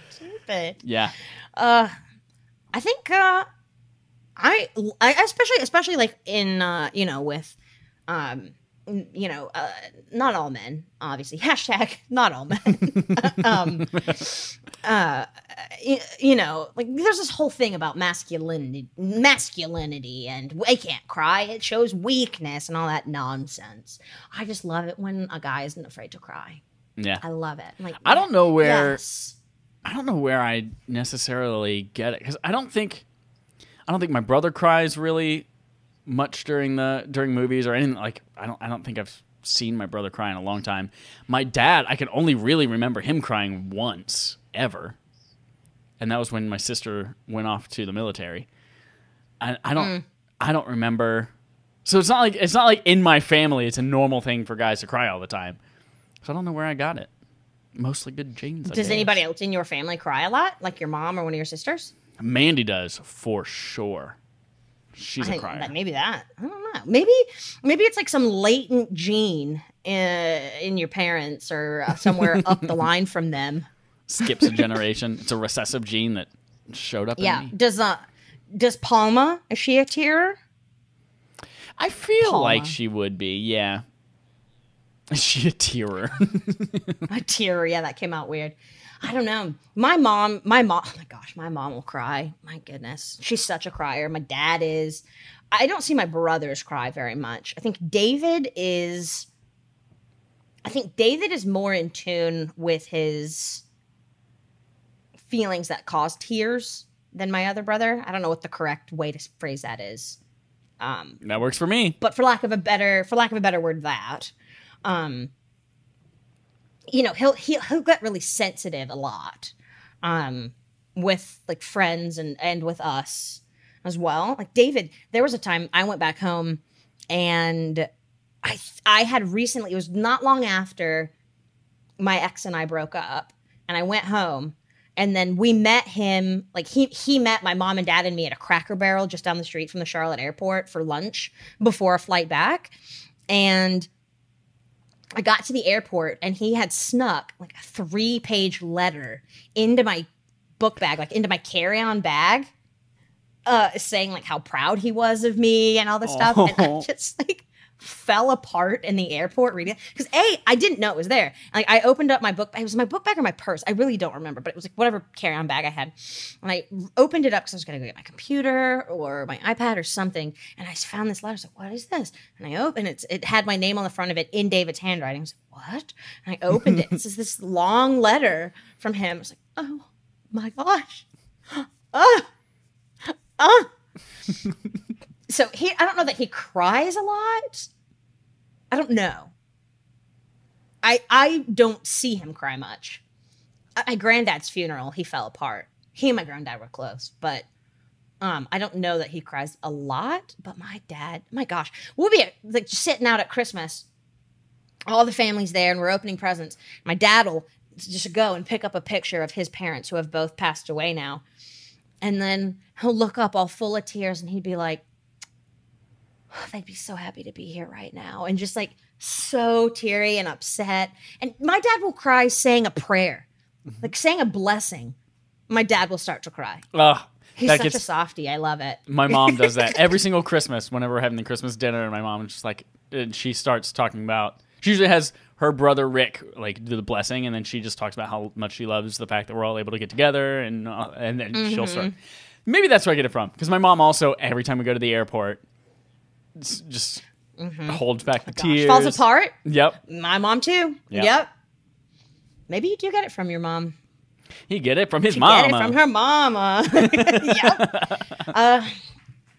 stupid. yeah, Uh, I think uh, I, I especially especially like in uh, you know with um you know uh, not all men obviously. Hashtag not all men. Um uh y- you know like there's this whole thing about masculinity masculinity and I can't cry. It shows weakness and all that nonsense. I just love it when a guy isn't afraid to cry. Yeah. I love it. I'm like I don't know where yes. I don't know where I necessarily get it because I don't think I don't think my brother cries really much during the during movies or anything like I don't I don't think I've seen my brother cry in a long time. My dad, I can only really remember him crying once ever, and that was when my sister went off to the military. I, I don't hmm. I don't remember. So it's not like it's not like in my family it's a normal thing for guys to cry all the time. So I don't know where I got it. Mostly good genes. I Does guess. anybody else in your family cry a lot, like your mom or one of your sisters? Mandy does for sure. She's I a crier. maybe that. I don't know. Maybe maybe it's like some latent gene in, in your parents or uh, somewhere up the line from them. Skips a generation. It's a recessive gene that showed up Yeah. in me. Does uh does Palma is she a tearer? I feel Palma. like she would be. Yeah. Is she a tearer? A tearer. Yeah, that came out weird. I don't know. My mom, my mom, oh my gosh, my mom will cry. My goodness. She's such a crier. My dad is. I don't see my brothers cry very much. I think David is. I think David is more in tune with his feelings that cause tears than my other brother. I don't know what the correct way to phrase that is. Um, that works for me. but for lack of a better for lack of a better word that um you know he'll he'll, he'll get really sensitive a lot um with like friends and and with us as well. Like david there was a time i went back home and i i had recently it was not long after my ex and i broke up and i went home and then we met him like he he met my mom and dad and me at a cracker barrel just down the street from the charlotte airport for lunch before a flight back. And i got to the airport and he had snuck like a three page letter into my book bag like into my carry-on bag uh saying like how proud he was of me and all this stuff and i Oh. just like fell apart in the airport reading because a I didn't know it was there. Like I opened up my book. It was my book bag or my purse. I really don't remember, but it was like whatever carry on bag I had. And I opened it up because I was going to go get my computer or my iPad or something. And I found this letter. I was like, "What is this?" And I opened it. It had my name on the front of it in David's handwriting. I was like, "What?" And I opened it. This is this long letter from him. I was like, "Oh my gosh." Ah. Ah so he I don't know that he cries a lot. I don't know. I I don't see him cry much. At my granddad's funeral, he fell apart. He and my granddad were close, but um, I don't know that he cries a lot. But my dad, my gosh, we'll be like just sitting out at Christmas. All the family's there, and we're opening presents. My dad will just go and pick up a picture of his parents who have both passed away now, and then he'll look up all full of tears, and he'd be like, oh, they'd be so happy to be here right now. And just like so teary and upset. And my dad will cry saying a prayer, mm-hmm. like saying a blessing. My dad will start to cry. Ugh. He's such gets, a softie. I love it. My mom does that every single Christmas. Whenever we're having the Christmas dinner, and my mom is just like, and she starts talking about. She usually has her brother Rick like do the blessing, and then she just talks about how much she loves the fact that we're all able to get together, and uh, and then mm-hmm. she'll start. Maybe that's where I get it from, because my mom also every time we go to the airport, just mm-hmm. holds back the oh tears. Falls apart. Yep. My mom too. Yep. yep. Maybe you do get it from your mom. He get it from his mom. Get it from her mama. yep. Uh,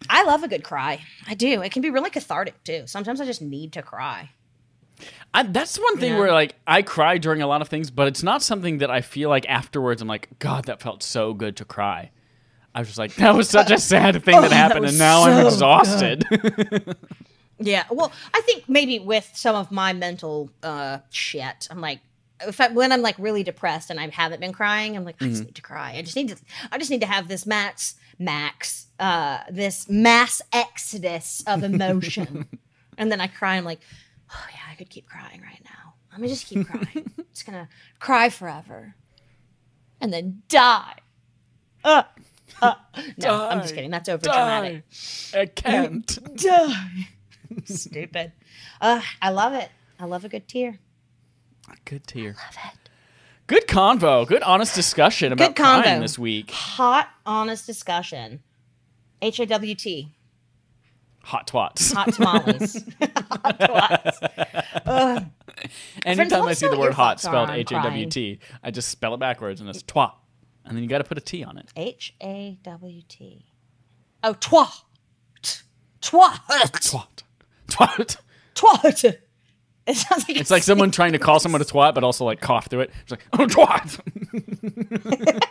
I love a good cry. I do. It can be really cathartic too. Sometimes I just need to cry. I, that's one thing yeah. where like I cry during a lot of things, but it's not something that I feel like afterwards. I'm like, God, that felt so good to cry. I was just like, that was such a sad thing oh, that happened, that and now so I'm exhausted. yeah, well, I think maybe with some of my mental uh, shit, I'm like, if I, when I'm like really depressed and I haven't been crying, I'm like, I just mm-hmm. need to cry. I just need to, I just need to have this max, max, uh, this mass exodus of emotion, and then I cry. I'm like, oh yeah, I could keep crying right now. I'm gonna just keep crying. I'm just gonna cry forever, and then die. Uh, no, die, I'm just kidding. That's over dramatic. I can't die. Stupid. Uh, I love it. I love a good tear. A good tear. I love it. Good convo. Good honest discussion about good convo. this week. Hot honest discussion. H A W T. Hot twats. Hot tamales. hot twats. Anytime I see the word hot spelled H A W T, I just spell it backwards and it's twat and then you got to put a T on it. H A W T. Oh, twat. Twat. Twat. Twat. Twat. It sounds like it's like someone trying to call someone a twat, but also like cough through it. It's like, oh, twat.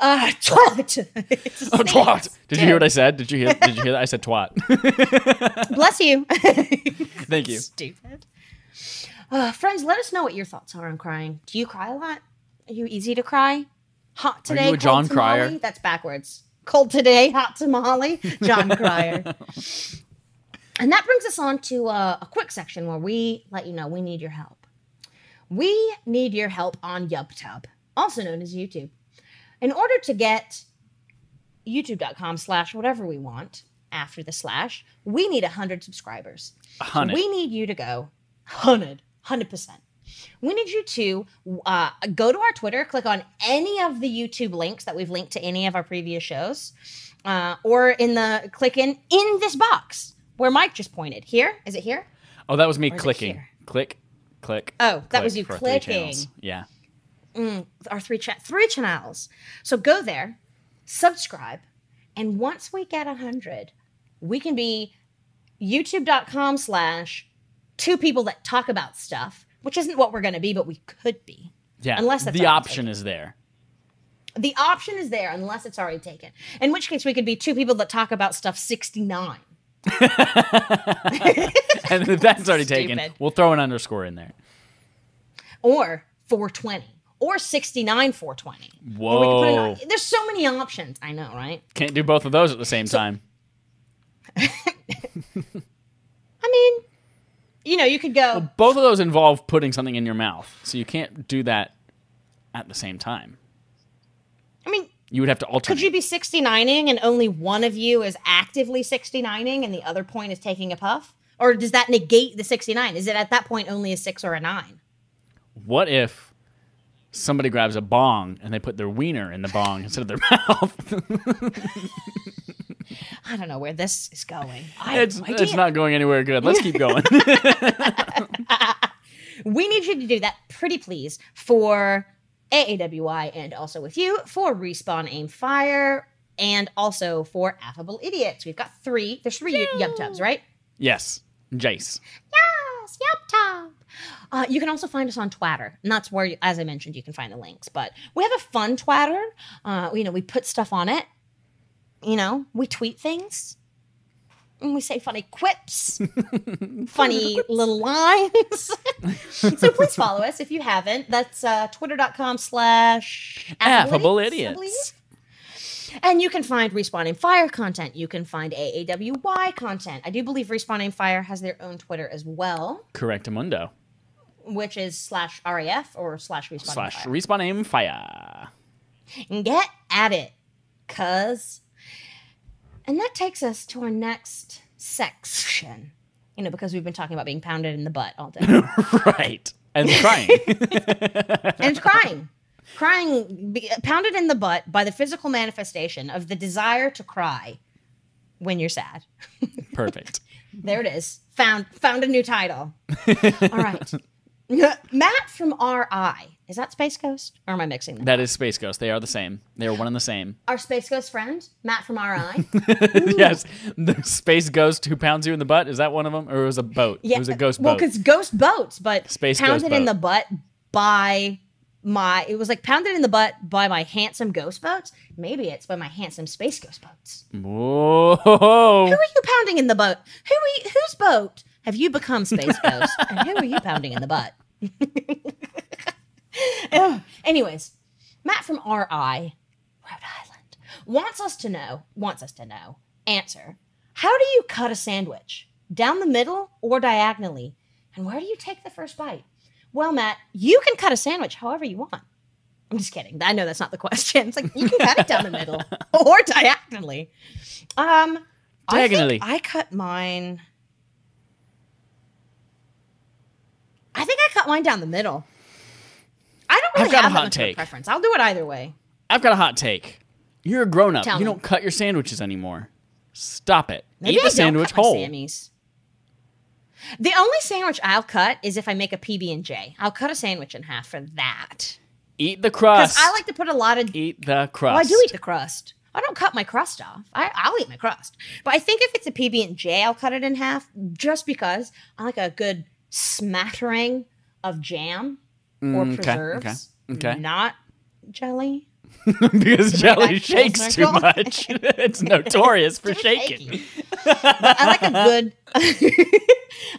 uh, twat. oh, twat. Did you hear what I said? Did you hear? Did you hear that? I said twat. Bless you. Thank you. Stupid. Uh, friends, let us know what your thoughts are on crying. Do you cry a lot? Are you easy to cry? Hot today, Are you a Jon Cryer? That's backwards. Cold today, hot tamale, John Cryer. and that brings us on to a, a quick section where we let you know we need your help. We need your help on YubTub, also known as YouTube. In order to get youtube.com slash whatever we want after the slash, we need 100 subscribers. 100. So we need you to go 100, 100% we need you to uh, go to our Twitter, click on any of the YouTube links that we've linked to any of our previous shows, uh, or in the click in in this box where Mike just pointed. Here is it here? Oh, that was me clicking. Click, click. Oh, that was you clicking. Yeah. Mm, our three chat three channels. So go there, subscribe, and once we get a hundred, we can be youtube.com slash two people that talk about stuff which isn't what we're going to be, but we could be. Yeah. Unless the option taken. is there. The option is there unless it's already taken. In which case, we could be two people that talk about stuff 69. and if that's already taken, we'll throw an underscore in there. Or 420. Or 69 420. Whoa. An, there's so many options. I know, right? Can't do both of those at the same so, time. I mean, you know, you could go. Well, both of those involve putting something in your mouth, so you can't do that at the same time. I mean, you would have to alternate. Could you be 69ing and only one of you is actively 69ing and the other point is taking a puff? Or does that negate the 69? Is it at that point only a six or a nine? What if somebody grabs a bong and they put their wiener in the bong instead of their mouth? I don't know where this is going. I it's, no it's not going anywhere good. Let's keep going. we need you to do that pretty please for AAWY and also with you for Respawn Aim Fire and also for Affable Idiots. We've got three. There's three Yum Tubs, right? yes, Jace. Yes, Yum Tub. Uh, you can also find us on Twitter, and that's where, as I mentioned, you can find the links. But we have a fun Twitter. Uh, you know, we put stuff on it. You know, we tweet things. And we say funny quips, funny little lines. so please follow us if you haven't. That's uh, twitter.com slash Affable Idiots. And you can find Respawn Aim Fire content. You can find AAWY content. I do believe Respawn Aim Fire has their own Twitter as well, Correctamundo. which is slash RAF or slash Respawning Slash Fire. respawn aim fire. Get at it, cuz. And that takes us to our next section. You know, because we've been talking about being pounded in the butt all day. right. And crying. and crying. Crying, be- pounded in the butt by the physical manifestation of the desire to cry when you're sad. Perfect. There it is. Found found a new title. All right. Matt from RI. Is that Space Ghost? Or am I mixing them? That is Space Ghost. They are the same. They are one and the same. Our Space Ghost friend, Matt from RI. yes. The Space Ghost who pounds you in the butt. Is that one of them? Or it was a boat? Yeah. It was a ghost boat. well, because ghost boats, but Space pounded in the butt by my. It was like pounded in the butt by my handsome ghost boats. Maybe it's by my handsome space ghost boats. Whoa. Who are you pounding in the boat? Who are you, whose boat have you become space ghost? and who are you pounding in the butt? Anyways, Matt from RI, Rhode Island, wants us to know, wants us to know, answer, how do you cut a sandwich? Down the middle or diagonally? And where do you take the first bite? Well, Matt, you can cut a sandwich however you want. I'm just kidding. I know that's not the question. It's like you can cut it down the middle or diagonally. Um, I Diagonally. I, cut mine. I think I cut mine down the middle. I don't really I've got a have that hot a take. preference. I'll do it either way. I've got a hot take. You're a grown up. Tell You me. don't cut your sandwiches anymore. Stop it. Maybe Eat the sandwich whole. Sammys. The only sandwich I'll cut is if I make a PB and J. I'll cut a sandwich in half for that Eat the because crust. I like to put a lot of. Eat the crust. Well, I do eat the crust. I don't cut my crust off. I, I'll eat my crust, but I think if it's a PB and J, I'll cut it in half just because I like a good smattering of jam or Mm, okay, preserves. okay, okay. Not jelly. because jelly shakes too much. it's notorious for shaking. I like a good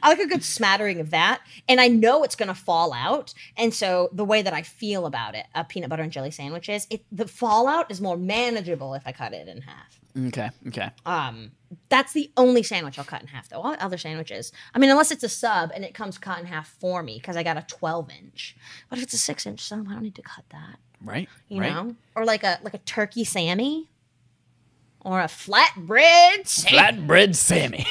I like a good smattering of that. And I know it's gonna fall out. And so the way that I feel about it, a peanut butter and jelly sandwiches, it the fallout is more manageable if I cut it in half. Okay, okay. Um, that's the only sandwich I'll cut in half, though. All other sandwiches, I mean, unless it's a sub and it comes cut in half for me because I got a 12 inch. But if it's a six inch sub, I don't need to cut that, Right? you right? know? Or like a like a turkey Sammy, or a flatbread. Sammy. Flatbread Sammy.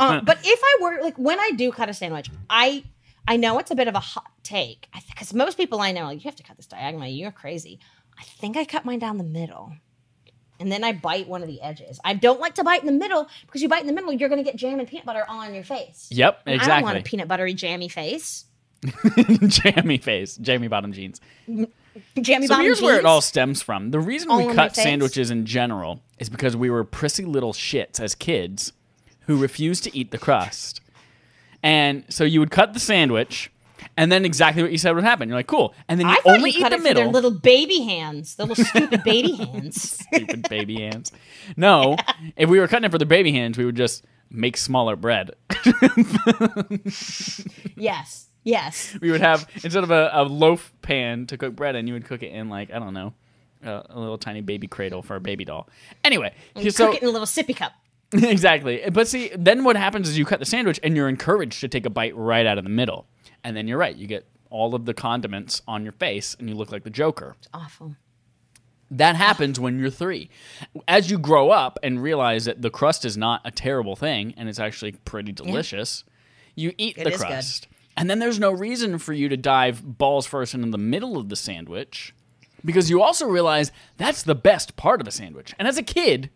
um, but if I were like when I do cut a sandwich, I I know it's a bit of a hot take because most people I know like you have to cut this diagonally. You're crazy. I think I cut mine down the middle. And then I bite one of the edges. I don't like to bite in the middle because you bite in the middle, you're going to get jam and peanut butter all on your face. yep, And I don't want a exactly. peanut buttery jammy face. Jammy face. Jammy bottom jeans. Jammy So bottom here's where it all stems from. The reason All we cut sandwiches in general is because we were prissy little shits as kids who refused to eat the crust. And so you would cut the sandwich, and then exactly what you said would happen. You're like, cool. And then you I only you eat cut the for their little baby hands, the little stupid baby hands. Stupid baby hands. No, if we were cutting it for the baby hands, we would just make smaller bread. Yes, yes. we would have instead of a, a loaf pan to cook bread and you would cook it in like I don't know, a, a little tiny baby cradle for a baby doll. Anyway, You so cook it in a little sippy cup. exactly. But see, then what happens is you cut the sandwich and you're encouraged to take a bite right out of the middle, and then you're right, you get all of the condiments on your face and you look like the Joker. It's awful. That happens when you're three. As you grow up and realize that the crust is not a terrible thing and it's actually pretty delicious, you eat It the is good. crust. And then there's no reason for you to dive balls first into the middle of the sandwich because you also realize that's the best part of a sandwich. And as a kid,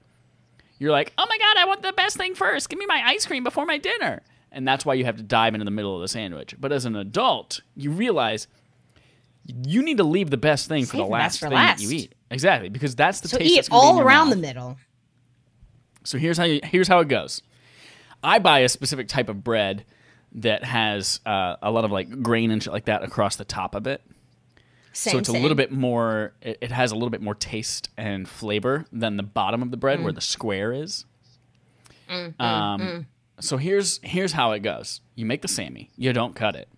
you're like, oh my God, I want the best thing first. Give me my ice cream before my dinner. And that's why you have to dive into the middle of the sandwich. But as an adult, you realize you need to leave the best thing for Save the the last for thing last. that you eat. Exactly, because that's the So taste eat be in all around the middle. So here's how you, here's how it goes. I buy a specific type of bread that has uh, a lot of like grain and shit like that across the top of it. Same, so it's a little bit more. It, it has a little bit more taste and flavor than the bottom of the bread where the square is. um, So here's here's how it goes. You make the sammy. You don't cut it.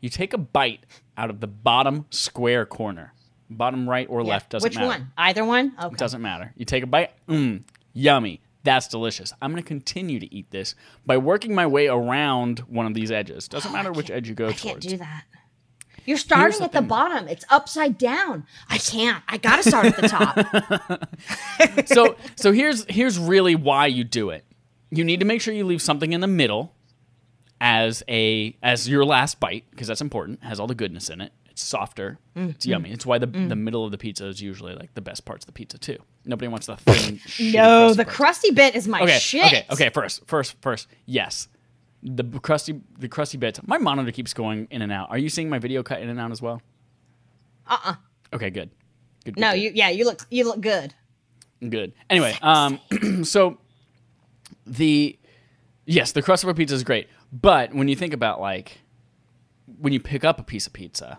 You take a bite out of the bottom square corner, bottom right or Yeah. left doesn't Which matter. Which one? Either one? Okay. Doesn't matter. You take a bite. Mmm, yummy. That's delicious. I'm going to continue to eat this by working my way around one of these edges. Doesn't oh, matter which edge you go I can't towards. do that. You're starting the at the thing. bottom. It's upside down. I can't. I gotta start at the top. so so here's here's really why you do it. You need to make sure you leave something in the middle as a as your last bite because that's important. It has all the goodness in it. It's softer. Mm, It's yummy. It's why the the middle of the pizza is usually like the best parts of the pizza too. Nobody wants the thin. no, crusty the crusty bit is my okay, shit. Okay, okay, first, first, first, yes. The crusty the crusty bits. My monitor keeps going in and out. Are you seeing my video cut in and out as well? Uh-uh. Okay, good. Good. good, No, good. you yeah, you look you look good. Good. Anyway, um, so the yes, the crust of a pizza is great, but when you think about like when you pick up a piece of pizza,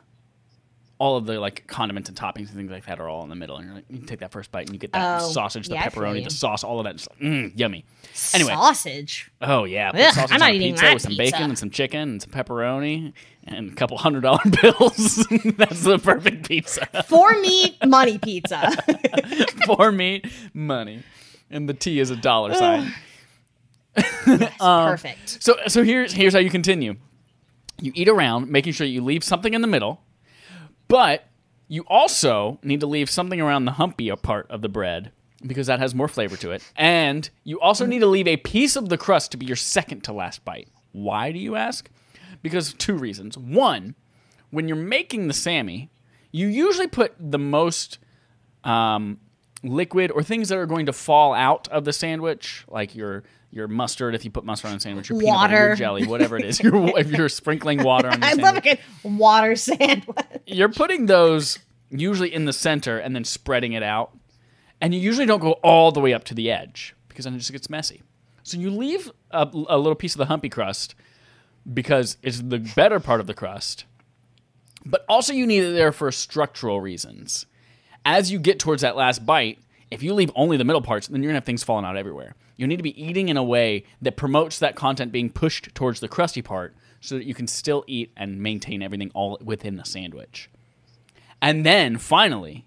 all of the like condiments and toppings and things like that are all in the middle, and you're like, you take that first bite and you get that Oh, sausage, the yeah, pepperoni, the sauce, all of that, just like, mm, yummy. Anyway, Sausage. Oh yeah, Ugh, sausage I'm not eating pizza that with some pizza. bacon and some chicken and some pepperoni and a couple hundred dollar bills. That's the perfect pizza Four meat money pizza. for me. Money, and the T is a dollar sign. Um, Perfect. So so here's here's how you continue. You eat around, making sure you leave something in the middle, but you also need to leave something around the humpy part of the bread because that has more flavor to it. And you also need to leave a piece of the crust to be your second to last bite. Why do you ask? Because of two reasons. One, when you're making the Sammy, you usually put the most um, liquid or things that are going to fall out of the sandwich, like your your mustard if you put mustard on a sandwich, your peanut butter, your Water. jelly, whatever it is. You're, if you're sprinkling water on the sandwich. I sandwich love a good water sandwich. you're putting those usually in the center and then spreading it out. And you usually don't go all the way up to the edge because then it just gets messy. So you leave a, a little piece of the humpy crust because it's the better part of the crust. But also you need it there for structural reasons. As you get towards that last bite, if you leave only the middle parts, then you're gonna have things falling out everywhere. You need to be eating in a way that promotes that content being pushed towards the crusty part so that you can still eat and maintain everything all within the sandwich. And then finally,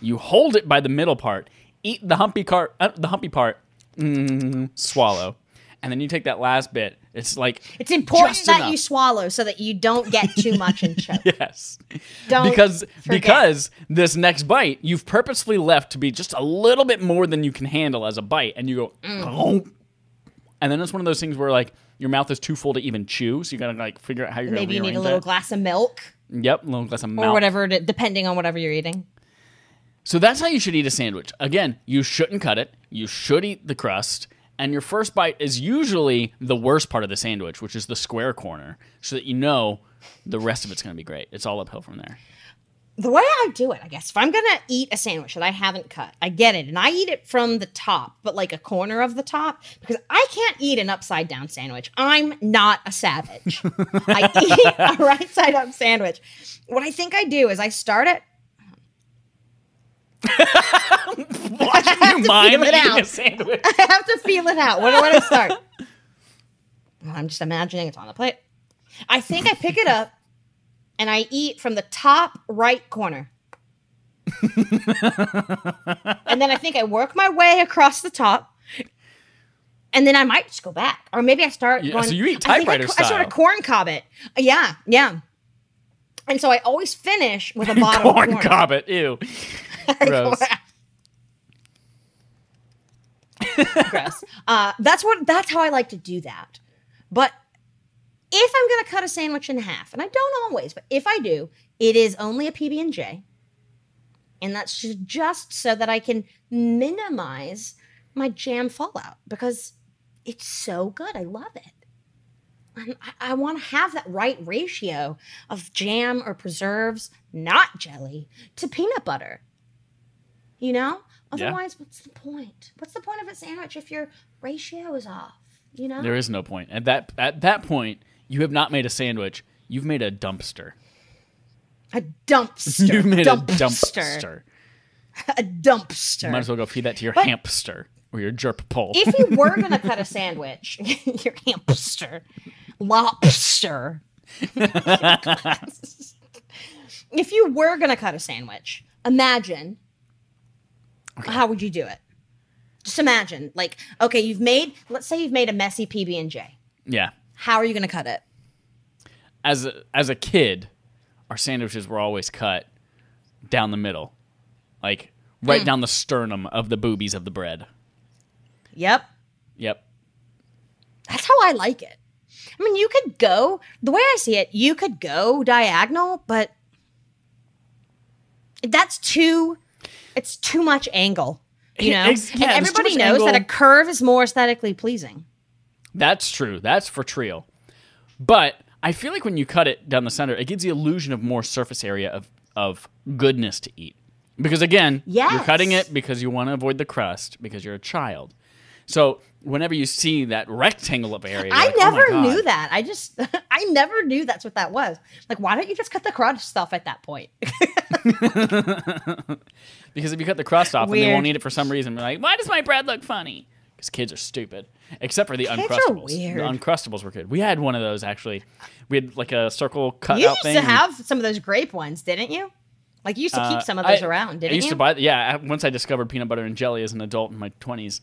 you hold it by the middle part, eat the humpy part, uh, the humpy part, mm, swallow, and then you take that last bit. It's like It's important that enough. you swallow so that you don't get too much and choke. Yes. Don't because forget. because this next bite you've purposefully left to be just a little bit more than you can handle as a bite and you go Mm. "Oh." and then it's one of those things where like your mouth is too full to even chew so you gotta like figure out how you're Maybe you need a little it. glass of milk yep a little glass of milk or whatever, depending on whatever you're eating. so that's how you should eat a sandwich again you shouldn't cut it you should eat the crust and your first bite is usually the worst part of the sandwich which is the square corner so that you know the rest of it's going to be great it's all uphill from there The way I do it, I guess, if I'm gonna eat a sandwich that I haven't cut, I get it, and I eat it from the top, but like a corner of the top, because I can't eat an upside down sandwich. I'm not a savage. I eat a right side up sandwich. What I think I do is I start it. watching you mime it eating out. a sandwich I have to feel it out. Where do I start? I'm just imagining it's on the plate. I think I pick it up and I eat from the top right corner. and then I think I work my way across the top. And then I might just go back. Or maybe I start Yeah, going. so you eat I think I typewriter co- I, sort of corn cob it. Yeah, yeah. And so I always finish with a bottle Corn of corn. cobbit. Ew. Gross. Gross. Uh, that's what. That's how I like to do that. But if I'm going to cut a sandwich in half, and I don't always, but if I do, it is only a PB and J, and that's just so that I can minimize my jam fallout because it's so good. I love it. I, I want to have that right ratio of jam or preserves, not jelly, to peanut butter. You know? Yeah. Otherwise, what's the point? What's the point of a sandwich if your ratio is off? You know? There is no point. At that at that point, you have not made a sandwich. You've made a dumpster. a dumpster. You've made dumpster. a dumpster. A dumpster. Might as well go feed that to your But- hamster or your jerp pole. if you were gonna cut a sandwich, your hamster, lobster. if you were gonna cut a sandwich, imagine how would you do it? Just imagine, like, okay, you've made, let's say you've made a messy PB and J. yeah. How are you gonna cut it? As a, as a kid, our sandwiches were always cut down the middle. Like Mm. right down the sternum of the boobies of the bread. Yep, Yep. that's how I like it. I mean, you could go the way I see it. You could go diagonal, but that's too. It's too much angle. You know, yeah, and everybody knows that a curve is more aesthetically pleasing. That's true. That's for trio. But I feel like when you cut it down the center, it gives the illusion of more surface area of, of goodness to eat. Because again, you're cutting it because you want to avoid the crust because you're a child. So whenever you see that rectangle of area, I like, "Oh never God." knew that. I just, I never knew that's what that was. Like, why don't you just cut the crust stuff at that point? Because if you cut the crust off and they won't eat it for some reason, they're like, why does my bread look funny? Because kids are stupid. Except for the Kids are Uncrustables. weird. The Uncrustables were good. We had one of those actually. We had like a circle cut you used thing. to have some of those grape ones, didn't you? Like, you used to keep Uh, some of those I- around, didn't you? I used you? to buy. Yeah, I- once I discovered peanut butter and jelly as an adult in my twenties,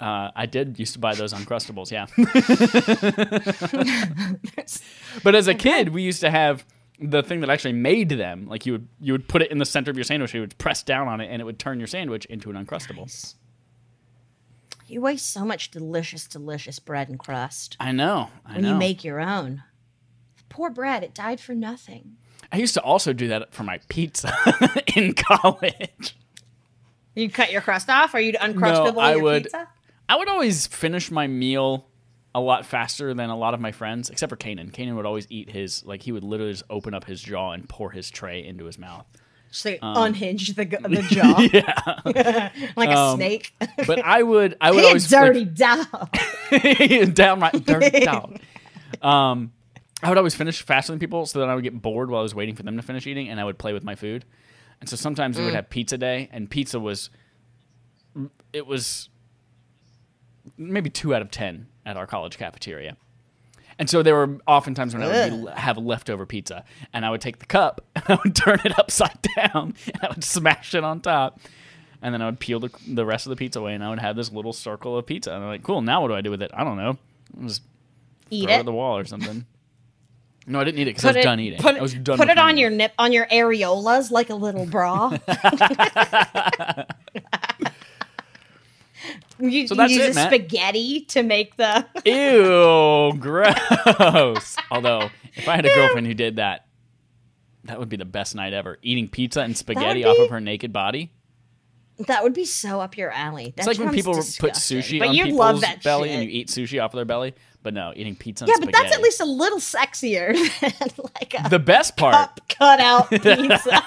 uh, I did used to buy those Uncrustables. Yeah, but as a kid, we used to have the thing that actually made them. Like you would you would put it in the center of your sandwich, you would press down on it, and it would turn your sandwich into an Uncrustable. you waste so much delicious, delicious bread and crust I know. I when know. you make your own. Poor bread, it died for nothing. I used to also do that for my pizza in college. You cut your crust off, or you'd uncrustable I your would- pizza? I would always finish my meal a lot faster than a lot of my friends, except for Kanan. Kanan would always eat his like he would literally just open up his jaw and pour his tray into his mouth. So you Um, unhinge the, the jaw yeah, like a Um, snake. but I would I would Hey, always dirty dog. like, downright dirty dog. Um, I would always finish faster than people, so that I would get bored while I was waiting for them to finish eating, and I would play with my food. And so sometimes we would have pizza day, and pizza was it was maybe two out of ten at our college cafeteria. And so there were oftentimes when I would be, have leftover pizza, and I would take the cup and I would turn it upside down, and I would smash it on top, and then I would peel the, the rest of the pizza away, and I would have this little circle of pizza. And I'm like, cool. Now what do I do with it? I don't know. I'll just Eat throw it it. at the wall or something. No, I didn't eat it because I was it, done eating. Put, I was done. put it on your nip on your areolas like a little bra. you, So that's you it, use a Matt. spaghetti to make the. Ew, gross. Although, if I had a girlfriend who did that, that would be the best night ever. Eating pizza and spaghetti off of her naked body. That would be so up your alley. That It's like when people put sushi but on you'd people's love that belly shit. and you eat sushi off of their belly. But no, eating pizza and yeah, but that's at least a little sexier than like a the best part. cup cut out pizza.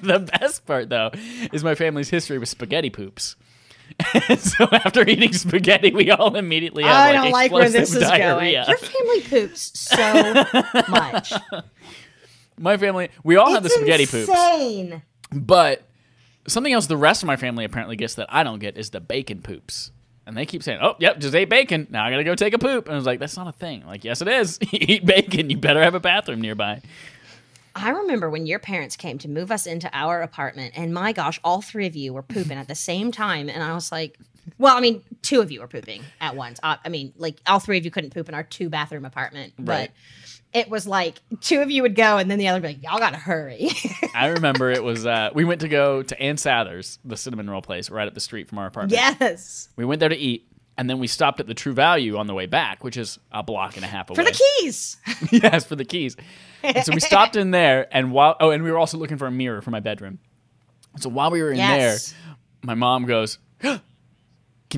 the best part, though, is my family's history with spaghetti poops. So after eating spaghetti, we all immediately have I like, don't like where this is diarrhea. going. Your family poops so much. My family, we all have the It's spaghetti poops. insane. But something else the rest of my family apparently gets that I don't get is the bacon poops. And they keep saying, "Oh, yep, just ate bacon. Now I gotta go take a poop." And I was like, "That's not a thing." like, yes, it is. you eat bacon, you better have a bathroom nearby. I remember when your parents came to move us into our apartment, and my gosh, all three of you were pooping at the same time. And I was like, well, I mean, two of you were pooping at once. Uh, I mean, like all three of you couldn't poop in our two bathroom apartment, Right. it was like two of you would go, and then the other would be like, "Y'all gotta hurry." I remember it was uh, we went to go to Ann Sather's, the cinnamon roll place, right up the street from our apartment. yes, We went there to eat, and then we stopped at the True Value on the way back, which is a block and a half away. for the keys. yes, for the keys. And so we stopped in there, and while oh, and we were also looking for a mirror for my bedroom. So while we were in Yes. there, my mom goes, "Give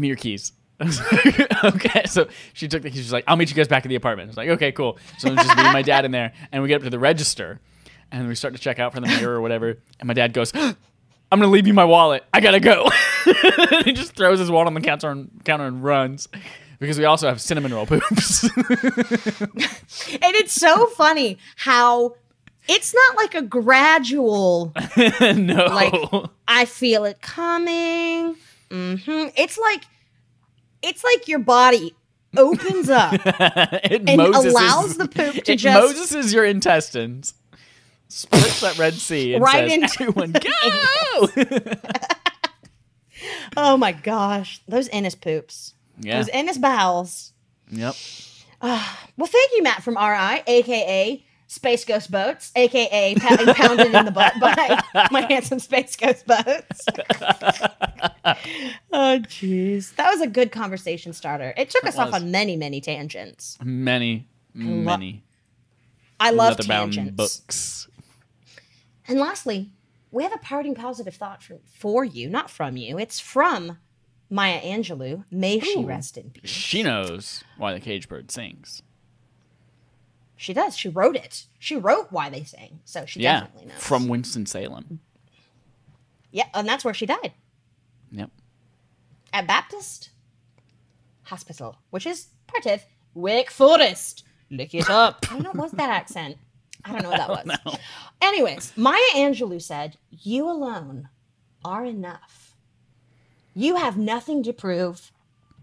me your keys." Like, okay, so she took the keys. She's like, "I'll meet you guys back at the apartment." I was like, "Okay, cool." So it was just me and my dad in there, and we get up to the register, and we start to check out for the mirror or whatever. And my dad goes, "I'm gonna leave you my wallet. I gotta go." he just throws his wallet on the counter and, counter and runs. Because we also have cinnamon roll poops. And it's so funny how it's not like a gradual, no. like, I feel it coming. hmm It's like, it's like your body opens up it and Moses allows the poop to it just Moses is your intestines, splits that Red Sea, and Right says, into- "Everyone go!" Oh my gosh, those Ennis poops, yeah. those Ennis bowels. Yep. Ah, well, thank you, Matt from RI, aka Space Ghost Boats, aka pounded in the butt by my handsome Space Ghost Boats. oh, jeez, that was a good conversation starter. It took us off was. on many, many tangents. Many, many I love leather-bound tangents. books. And lastly, we have a parting positive thought for, for you, not from you. It's from Maya Angelou. May she rest in peace. She knows why the cage bird sings. She does. She wrote it. She wrote why they sang, so she Yeah, definitely knows. from Winston Salem. yeah, and that's where she died Yep. at Baptist Hospital, which is part of Wake Forest. Look it up. I don't know what's that accent. I don't know what that was. No. Anyways, Maya Angelou said, "You alone are enough. You have nothing to prove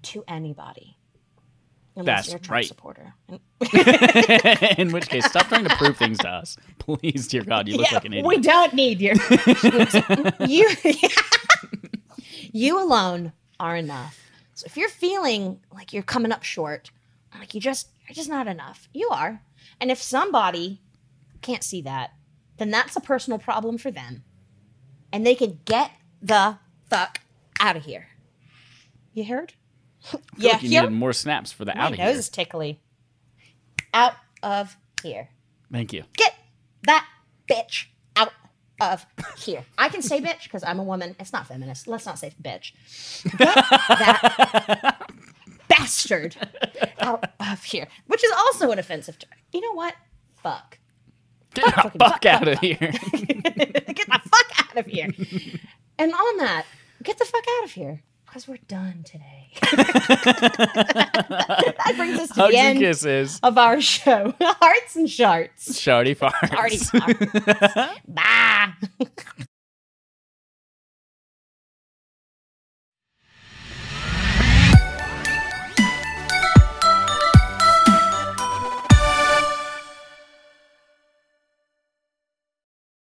to anybody." Unless That's you're a Trump right. supporter. In which case, stop trying to prove things to us, please, dear God. You look like an idiot. we don't need your you. you alone are enough. So if you're feeling like you're coming up short, like you just you're just not enough, you are. And if somebody can't see that, then that's a personal problem for them, and they can get the fuck out of here. You heard? Yeah, like you here. needed more snaps for the My out of here. My nose is tickly. Out of here. Thank you. Get that bitch out of here. I can say bitch because I'm a woman. It's not feminist. Let's not say bitch. Get that bastard out of here. Which is also an offensive term. You know what? Fuck. Get the fuck out of here. get the fuck out of here. And on that, get the fuck out of here. Because we're done today. that brings us to Hugs the end kisses. of our show. Hearts and sharts. Shardy farts. Party farts. Bye.